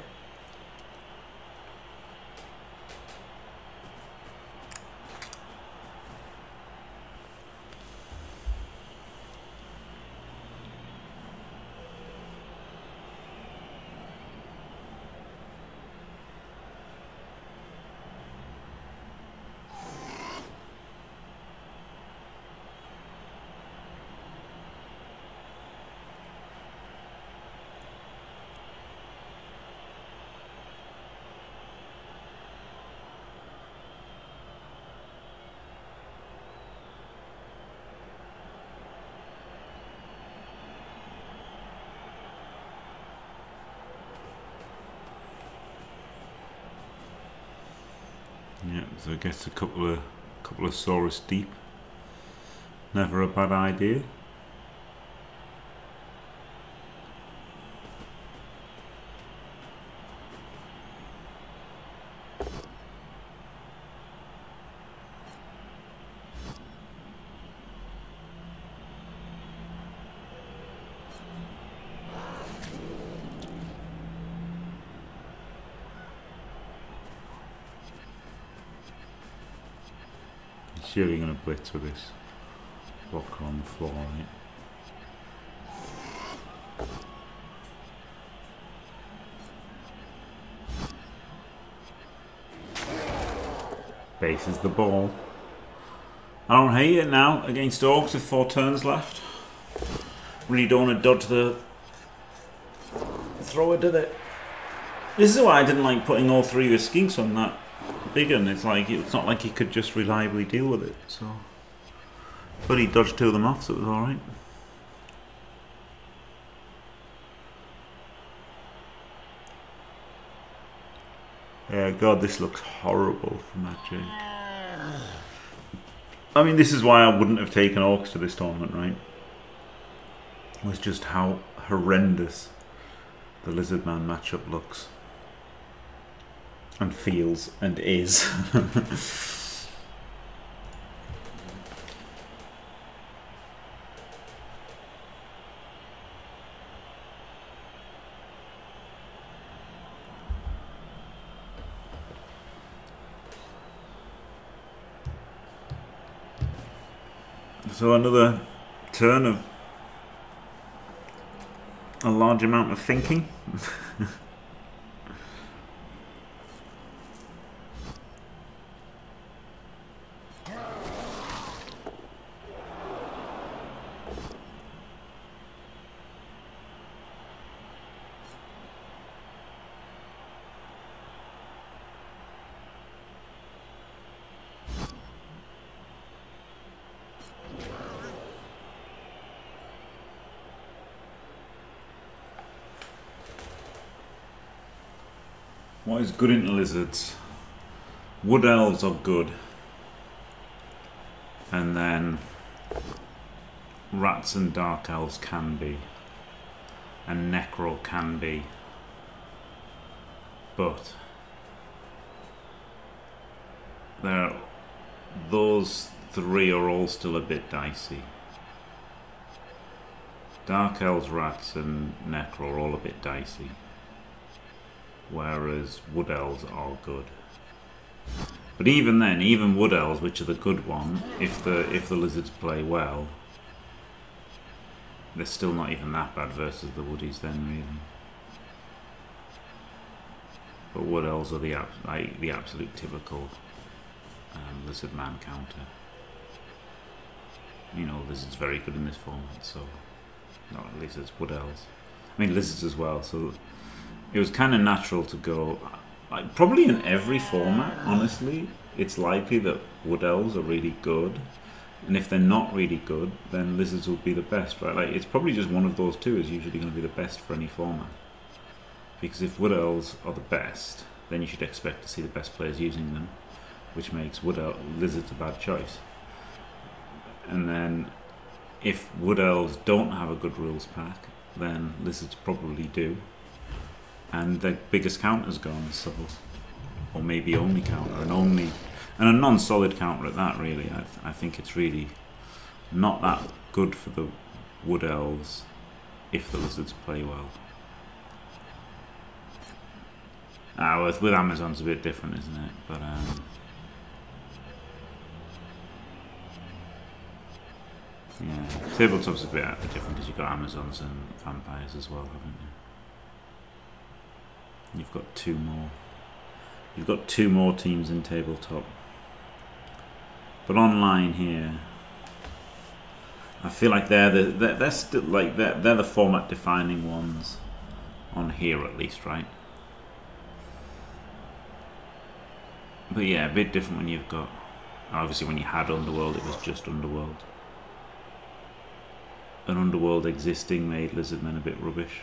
So I guess a couple of couple of Saurus deep. Never a bad idea. To this blocker on the floor, right? Bases the ball. I don't hate it now against Orcs with four turns left. Really don't want to dodge the thrower, did it? This is why I didn't like putting all three of his skinks on that big one. it's like it's not like he could just reliably deal with it. So, but he dodged two of them off, so it was all right. Yeah, God, this looks horrible that Jake. I mean, this is why I wouldn't have taken Orcs to this tournament, right? It was just how horrendous the Lizard Man matchup looks and feels and is. <laughs> so another turn of a large amount of thinking. <laughs> What is good in lizards? Wood elves are good. And then rats and dark elves can be. And necro can be. But there those three are all still a bit dicey. Dark elves, rats and necro are all a bit dicey whereas wood elves are good. But even then, even wood elves, which are the good one, if the if the lizards play well, they're still not even that bad versus the woodies then really. But wood elves are the like the absolute typical um, lizard man counter. You know, lizards very good in this format, so not lizards, wood elves. I mean lizards as well, so it was kind of natural to go. Like, probably in every format, honestly, it's likely that wood elves are really good, and if they're not really good, then lizards will be the best, right? Like it's probably just one of those two is usually going to be the best for any format. Because if wood elves are the best, then you should expect to see the best players using them, which makes wood el- lizards a bad choice. And then if wood elves don't have a good rules pack, then lizards probably do and the biggest counter's gone, so or maybe only counter and only and a non-solid counter at that. Really, I, th I think it's really not that good for the wood elves if the lizards play well. Ah, with, with Amazon's a bit different, isn't it? But um, yeah, tabletop's a bit different because you've got Amazons and vampires as well, haven't you? You've got two more. You've got two more teams in tabletop. But online here, I feel like they're the they're, they're still like they're they're the format defining ones on here at least, right? But yeah, a bit different when you've got obviously when you had Underworld it was just Underworld. An Underworld existing made Lizardmen a bit rubbish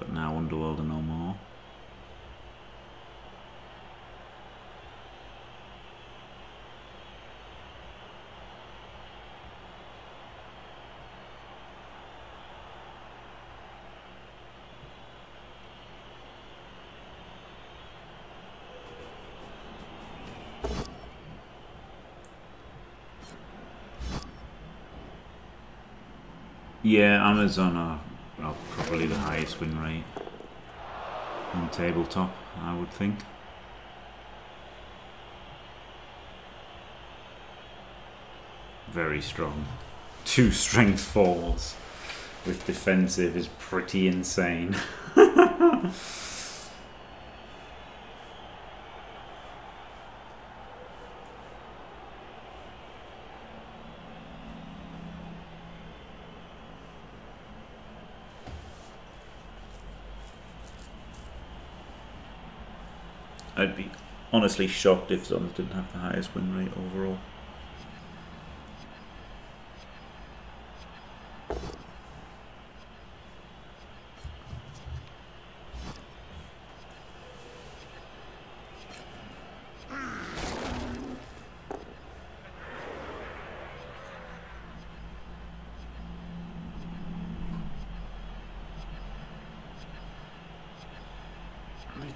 but now Underworld are no more. Yeah, Amazon are probably the highest win rate on tabletop, I would think. Very strong. Two <laughs> strength falls with defensive is pretty insane. <laughs> I'd be honestly shocked if Zons didn't have the highest win rate overall.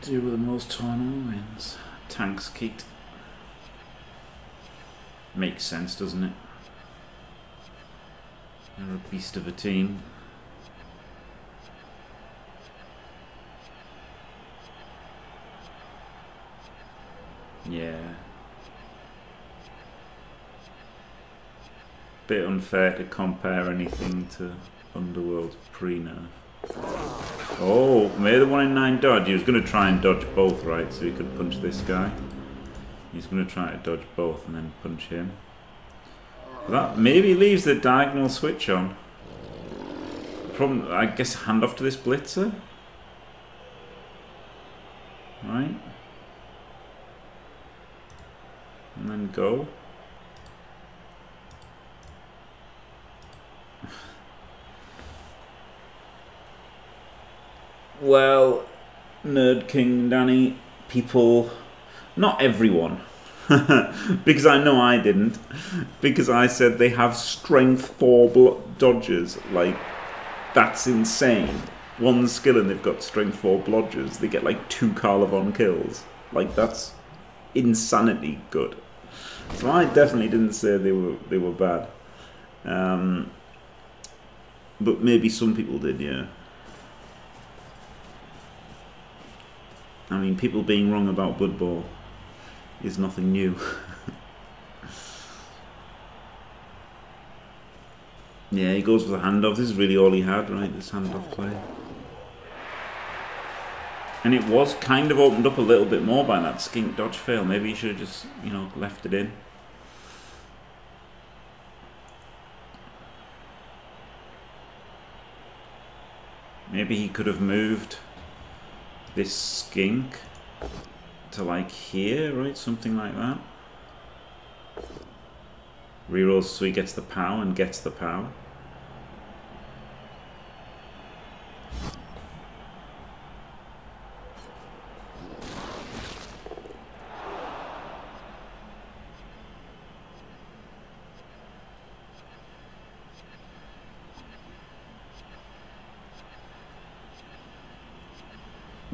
do with the most torn wins. Tanks Keat. Makes sense, doesn't it? They're a beast of a team. Yeah. Bit unfair to compare anything to Underworld's pre-nerf. Oh, made the one in nine dodge. He was going to try and dodge both, right? So he could punch this guy. He's going to try to dodge both and then punch him. That maybe leaves the diagonal switch on. Problem, I guess, hand off to this blitzer. Right. And then go. <laughs> Well, Nerd King Danny, people, not everyone, <laughs> because I know I didn't, because I said they have strength four dodgers. Like, that's insane. One skill and they've got strength four blodgers. They get like two Carlavon kills. Like, that's insanity good. So I definitely didn't say they were they were bad. Um, but maybe some people did, yeah. I mean, people being wrong about Blood Bowl is nothing new. <laughs> yeah, he goes for the handoff. This is really all he had, right? This handoff play. And it was kind of opened up a little bit more by that skink dodge fail. Maybe he should have just, you know, left it in. Maybe he could have moved this skink to like here, right? Something like that. Rerolls so he gets the power and gets the power.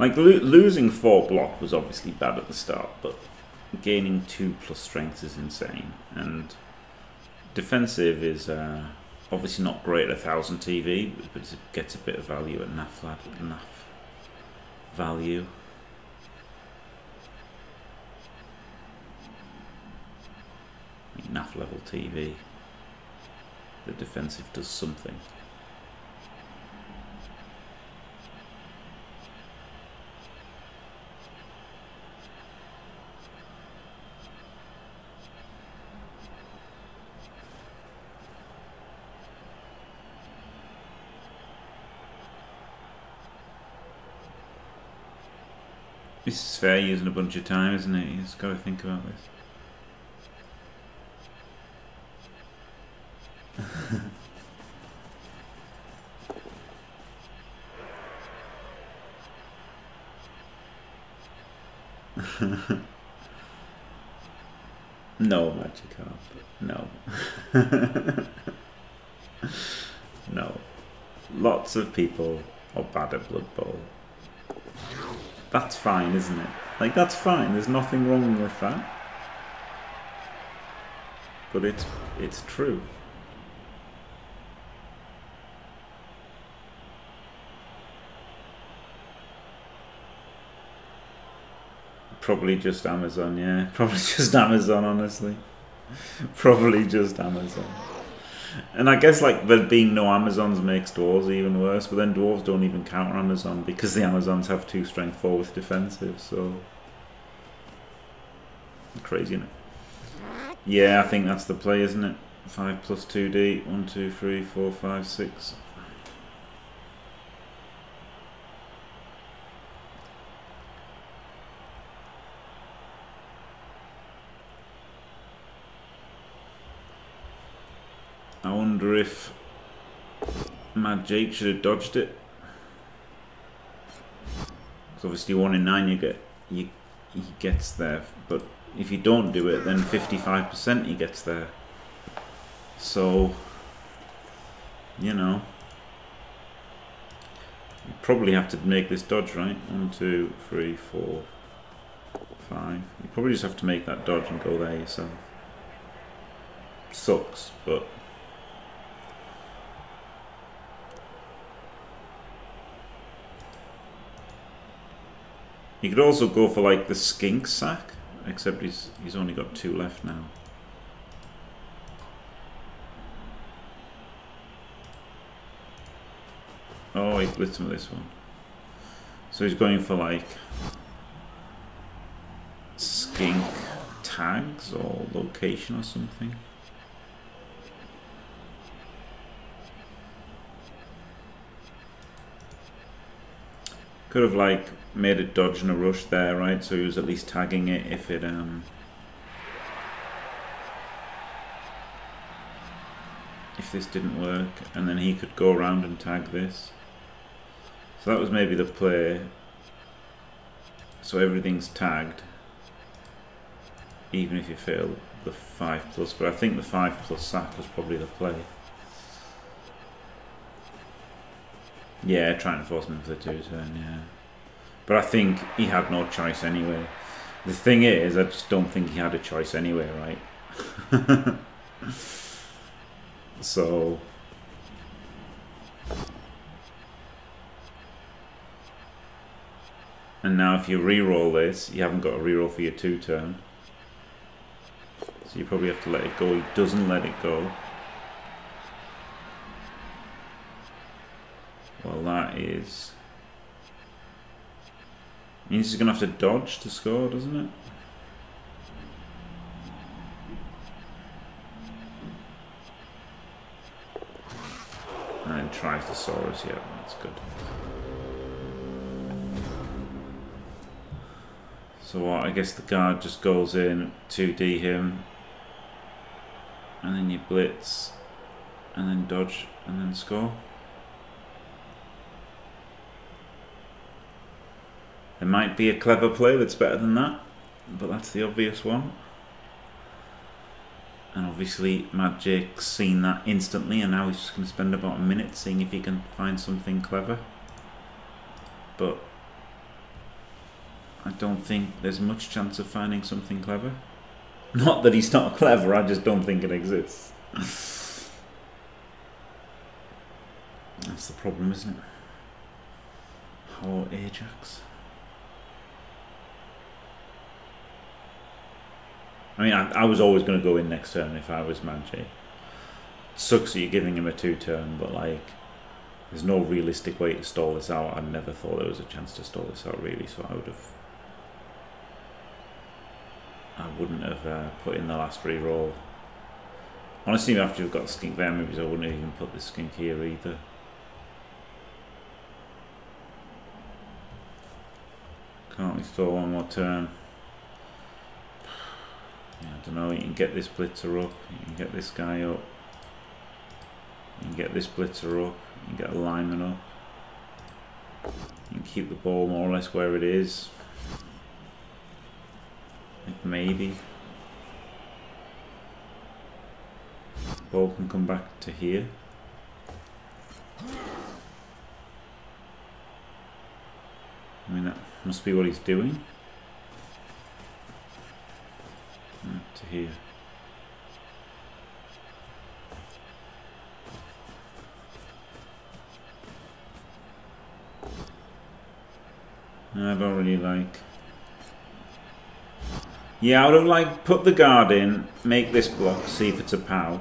Like lo losing four block was obviously bad at the start, but gaining two plus strength is insane. And defensive is uh, obviously not great at a thousand TV, but it gets a bit of value at NAF, NAF value. NAF level TV. The defensive does something. This is fair using a bunch of time, isn't it? You've got to think about this. no, Magikarp. No. <laughs> no. Lots of people are bad at Blood Bowl that's fine, isn't it? Like, that's fine. There's nothing wrong with that. But it's, it's true. Probably just Amazon, yeah. <laughs> Probably just Amazon, honestly. Probably just Amazon. And I guess like there being no Amazons makes dwarves even worse, but then dwarves don't even counter Amazon because the Amazons have two strength four with defensive, so crazy, it? Yeah, I think that's the play, isn't it? Five plus two D. One, two, three, four, five, six. I wonder if Mad Jake should have dodged it. Because obviously one in nine you get you he gets there, but if you don't do it, then 55% he gets there. So, you know, you probably have to make this dodge, right? One, two, three, four, five. You probably just have to make that dodge and go there yourself. Sucks, but He could also go for like the skink sack, except he's he's only got two left now. Oh, he blitzed with this one. So he's going for like skink tags or location or something. Could have like made a dodge and a rush there, right? So he was at least tagging it if it um if this didn't work, and then he could go around and tag this. So that was maybe the play. So everything's tagged, even if you fail the 5 plus, but I think the 5 plus sack was probably the play. Yeah, trying to force him for the two turn, yeah. But I think he had no choice anyway. The thing is, I just don't think he had a choice anyway, right? <laughs> so... And now if you re-roll this, you haven't got a re-roll for your two turn. So you probably have to let it go. He doesn't let it go. Well, that is... Means he's going to have to dodge to score, doesn't it? And tries the Saurus, yeah, that's good. So what, I guess the guard just goes in, 2D him, and then you blitz, and then dodge, and then score. There might be a clever play that's better than that, but that's the obvious one. And obviously Jake's seen that instantly and now he's just going to spend about a minute seeing if he can find something clever. But I don't think there's much chance of finding something clever. Not that he's not clever, I just don't think it exists. That's the problem, isn't it? Hello, Ajax. I mean, I, I was always going to go in next turn if I was Manche. Sucks that you're giving him a two turn, but like, there's no realistic way to stall this out. I never thought there was a chance to stall this out really, so I would have. I wouldn't have uh, put in the last re-roll. Honestly, after you've got the skink there, maybe I wouldn't even put the skink here either. Can't we stall one more turn? I don't know, you can get this blitzer up, you can get this guy up, you can get this blitzer up, you can get a lineman up, you can keep the ball more or less where it is, maybe. Ball can come back to here. I mean, that must be what he's doing. To here. I don't really like Yeah, I would have like put the guard in, make this block, see if it's a POW.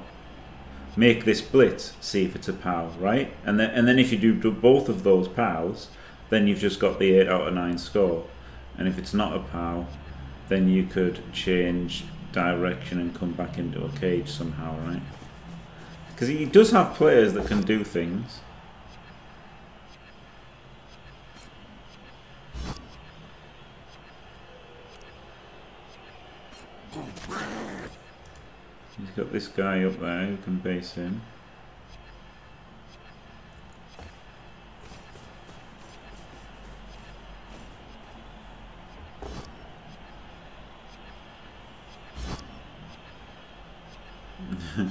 Make this blitz, see if it's a POW, right? And then and then if you do, do both of those POWs, then you've just got the 8 out of 9 score. And if it's not a POW, then you could change direction and come back into a cage somehow, right? Because he does have players that can do things. He's got this guy up there who can base him. <laughs>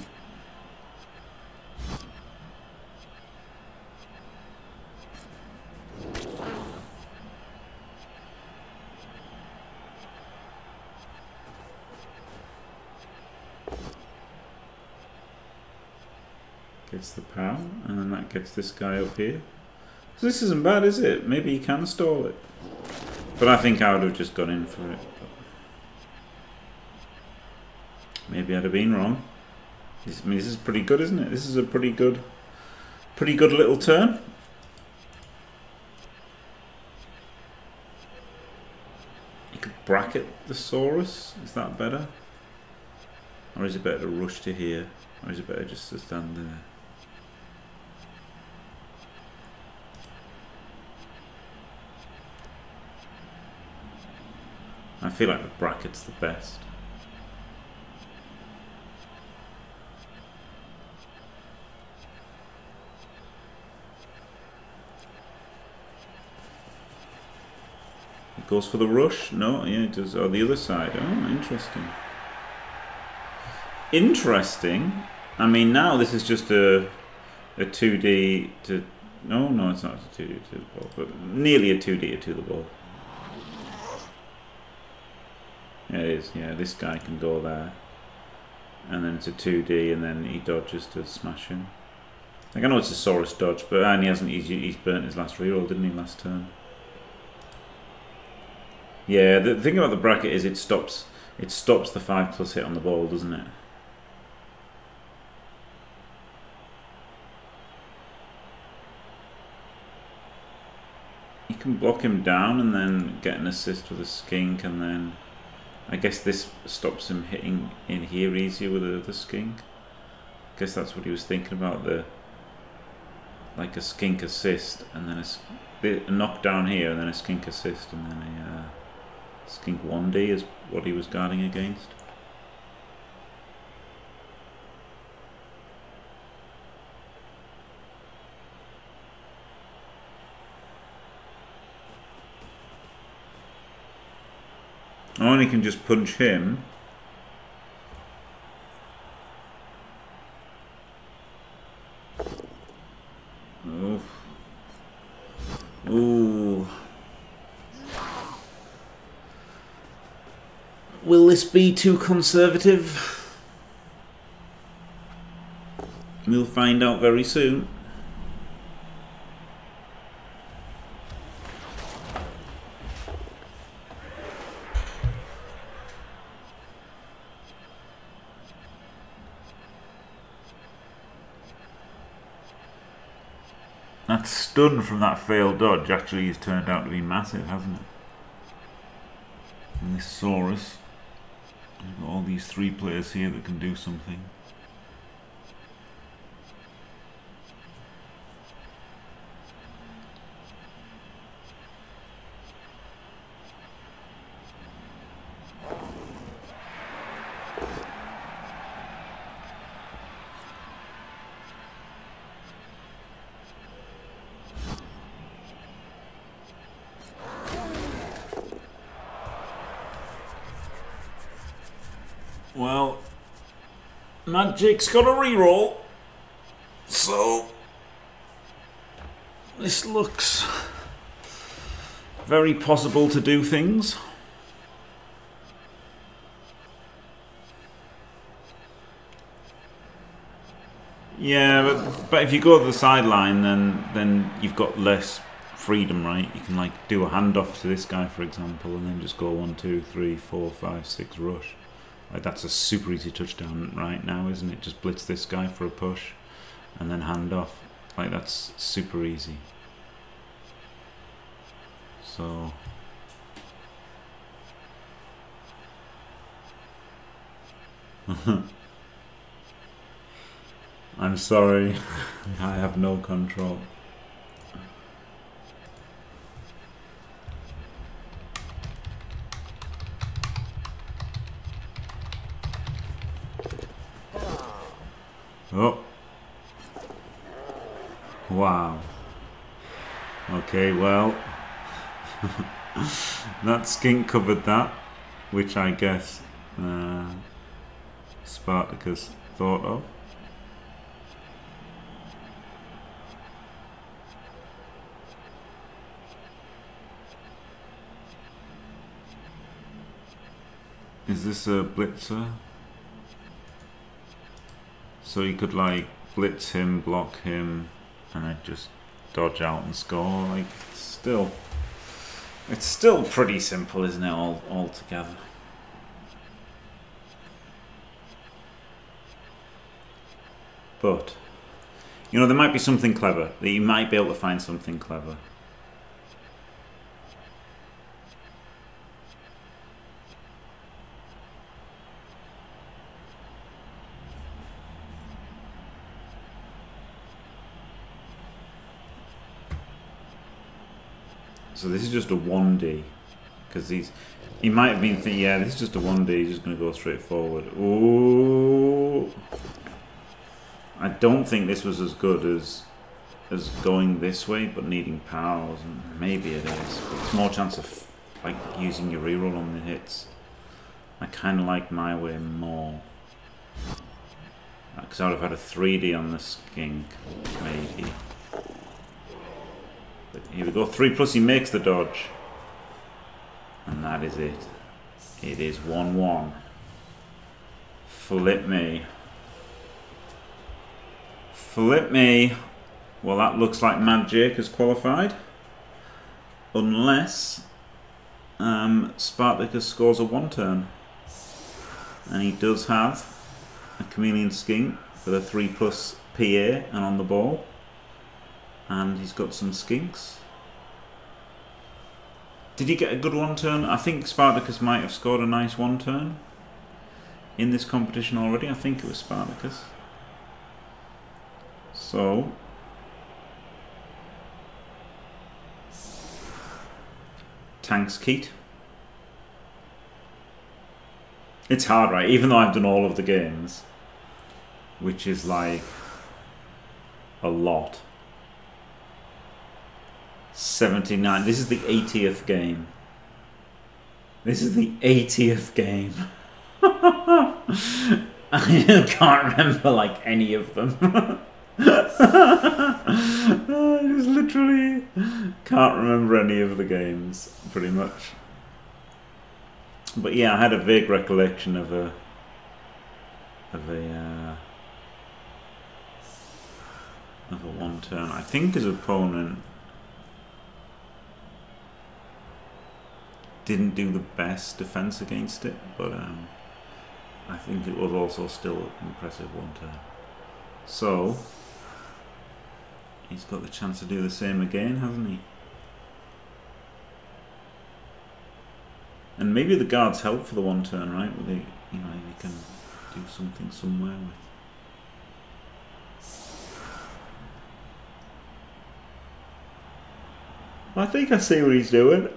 Gets the power, and then that gets this guy up here. So this isn't bad, is it? Maybe he can stall it. But I think I would have just gone in for it. Maybe I'd have been wrong. This, I mean, this is pretty good, isn't it? This is a pretty good, pretty good little turn. You could bracket the Saurus. Is that better? Or is it better to rush to here? Or is it better just to stand there? I feel like the bracket's the best. Goes for the rush? No, yeah, it does. Oh, the other side. Oh, interesting. Interesting. I mean, now this is just a a 2D to... No, no, it's not a 2D to the ball, but nearly a 2D to the ball. Yeah, it is. Yeah, this guy can go there. And then it's a 2D, and then he dodges to smash him. Like, I know it's a Saurus dodge, but and he hasn't. He's, he's burnt his last reroll, didn't he, last turn? Yeah, the thing about the bracket is it stops. It stops the five plus hit on the ball, doesn't it? You can block him down and then get an assist with a skink, and then. I guess this stops him hitting in here easier with the, skink. I guess that's what he was thinking about the like a skink assist and then a, a knockdown here and then a skink assist and then a uh, skink 1D is what he was guarding against. I only can just punch him. Oof. Ooh. Be too conservative? We'll find out very soon. That stun from that failed dodge actually has turned out to be massive, hasn't it? And this Saurus. All these three players here that can do something. Well, Magic's got a reroll. So, this looks very possible to do things. Yeah, but, but if you go to the sideline, then then you've got less freedom, right? You can like do a handoff to this guy, for example, and then just go one, two, three, four, five, six, rush. Like that's a super easy touchdown right now, isn't it? Just blitz this guy for a push, and then hand off. Like that's super easy. So. <laughs> I'm sorry, <laughs> I have no control. That skink covered that, which I guess uh, Spartakus thought of. Is this a blitzer? So you could like blitz him, block him, and then just dodge out and score. Like still, it's still pretty simple, isn't it? All all together. But you know, there might be something clever that you might be able to find something clever. So this is just a 1D. Because he's... He might have been thinking, yeah, this is just a 1D, he's just going to go straight forward. Ooh! I don't think this was as good as as going this way, but needing and maybe it is. It's more chance of like using your reroll on the hits. I kind of like my way more. Because I would have had a 3D on the skink, maybe. But here we go. 3 plus he makes the dodge. And that is it. It is 1-1. Flip me. Flip me. Well, that looks like Mad Jake has qualified. Unless um, Spartakus scores a one turn. And he does have a Chameleon Skink for the 3 plus PA and on the ball and he's got some skinks. Did he get a good one turn? I think Spartakus might have scored a nice one turn in this competition already. I think it was Spartakus. So, Tanks Keat. It's hard, right? Even though I've done all of the games, which is like a lot. 79. This is the 80th game. This is the 80th game. <laughs> I can't remember like any of them. <laughs> I just literally can't remember any of the games, pretty much. But yeah, I had a vague recollection of a of a uh, of a one turn. I think his opponent didn't do the best defense against it, but um, I think it was also still an impressive one turn. So he's got the chance to do the same again, hasn't he? And maybe the guards help for the one turn, right? Where they, you know, they can do something somewhere with. I think I see what he's doing.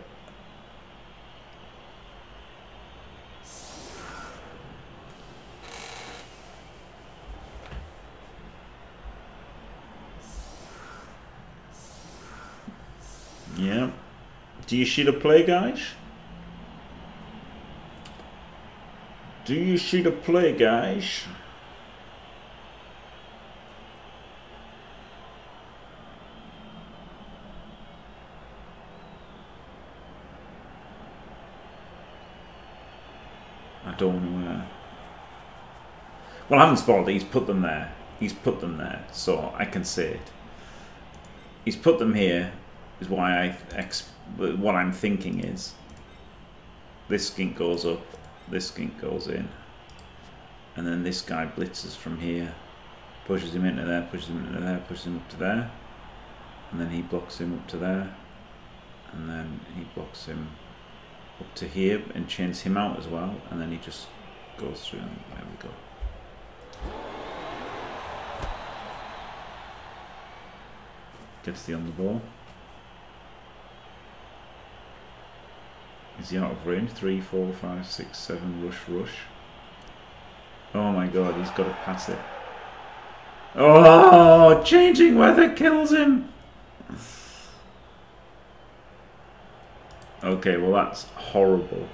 Do you see the play, guys? Do you see the play, guys? I don't know. Well, I haven't spotted it. He's put them there. He's put them there, so I can see it. He's put them here is why I ex what I'm thinking is this skink goes up, this skink goes in, and then this guy blitzes from here, pushes him into there, pushes him into there, pushes him up to there, and then he blocks him up to there, and then he blocks him up to here and chains him out as well, and then he just goes through, and there we go. Gets the on the ball. Is he out of range? Three, four, five, six, seven, rush, rush. Oh my god, he's got to pass it. Oh, changing weather kills him. Okay, well that's horrible.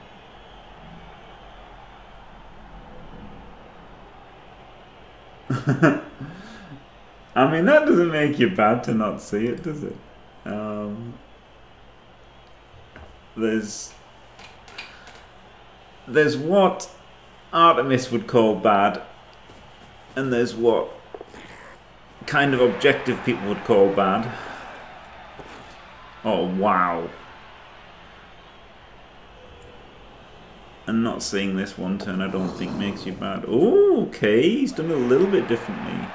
<laughs> I mean, that doesn't make you bad to not see it, does it? Um, there's there's what Artemis would call bad, and there's what kind of objective people would call bad. Oh wow! And not seeing this one turn, I don't think makes you bad. Oh, okay, he's done it a little bit differently.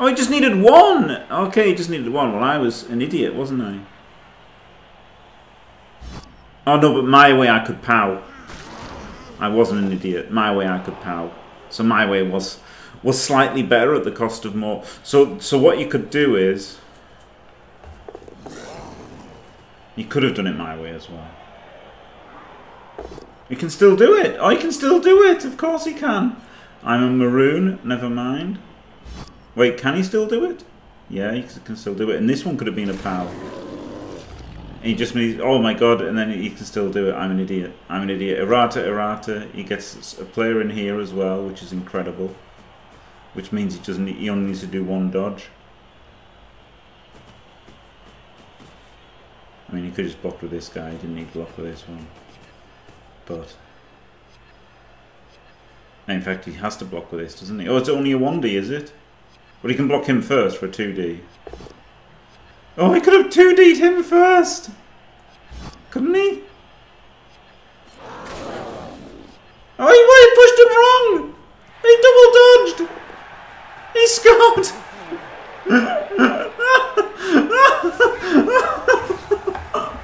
Oh, he just needed one! Okay, he just needed one. Well, I was an idiot, wasn't I? Oh, no, but my way I could pow. I wasn't an idiot. My way I could pow. So my way was was slightly better at the cost of more. So, so what you could do is... You could have done it my way as well. You can still do it. Oh, you can still do it. Of course he can. I'm a maroon. Never mind. Wait, can he still do it? Yeah, he can still do it. And this one could have been a pal. He just means, oh my god, and then he can still do it. I'm an idiot. I'm an idiot. Errata, errata. He gets a player in here as well, which is incredible. Which means he doesn't. He only needs to do one dodge. I mean, he could just block with this guy. He didn't need to block with this one. But in fact, he has to block with this, doesn't he? Oh, it's only a 1D, is it? But he can block him first for a 2D. Oh, he could have 2D'd him first! Couldn't he? Oh, he, he pushed him wrong! He double dodged! He scored!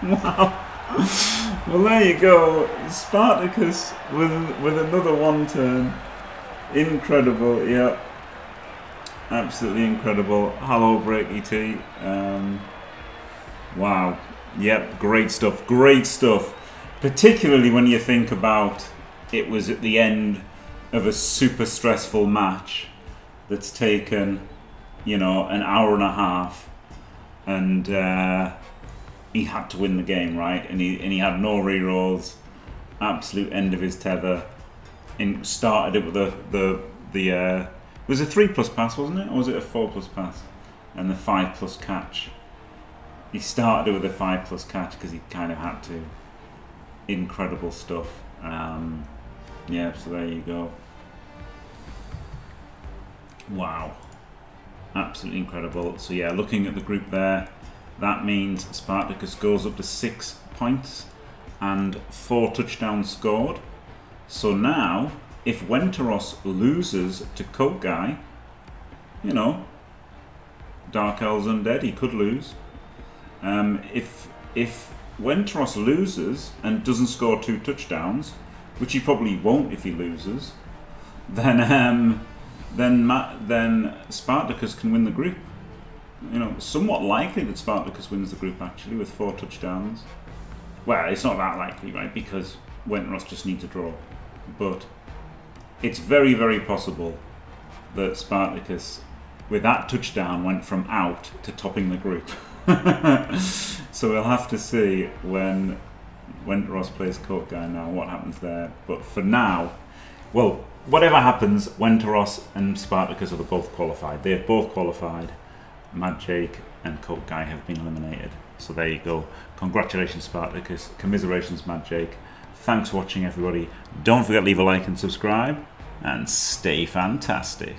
wow. Well, there you go. Spartakus with with another one turn. Incredible, yeah absolutely incredible. Hello, Breaky T. Um, wow. Yep, great stuff. Great stuff. Particularly when you think about it was at the end of a super stressful match that's taken, you know, an hour and a half, and uh, he had to win the game, right? And he and he had no rerolls. Absolute end of his tether. And started it with the the the. Uh, it was a 3 plus pass, wasn't it? Or was it a 4 plus pass? And the 5 plus catch. He started with a 5 plus catch because he kind of had to. Incredible stuff. Um, yeah, so there you go. Wow. Absolutely incredible. So yeah, looking at the group there, that means Spartakus goes up to 6 points and 4 touchdowns scored. So now if Wenteros loses to Coke Guy, you know, Dark Elves Undead, he could lose. Um, if if Wenteros loses and doesn't score two touchdowns, which he probably won't if he loses, <laughs> then um, then then Spartakus can win the group. You know, somewhat likely that Spartakus wins the group actually with four touchdowns. Well, it's not that likely, right? Because Wenteros just needs to draw, but it's very, very possible that Spartakus, with that touchdown, went from out to topping the group. <laughs> so we'll have to see when Wenteros plays Court Guy now what happens there. But for now, well, whatever happens, Wenteros and Spartakus are both qualified. They have both qualified. Mad Jake and Colt Guy have been eliminated. So there you go. Congratulations, Spartakus. Commiserations, Mad Jake. Thanks for watching, everybody. Don't forget to leave a like and subscribe and stay fantastic.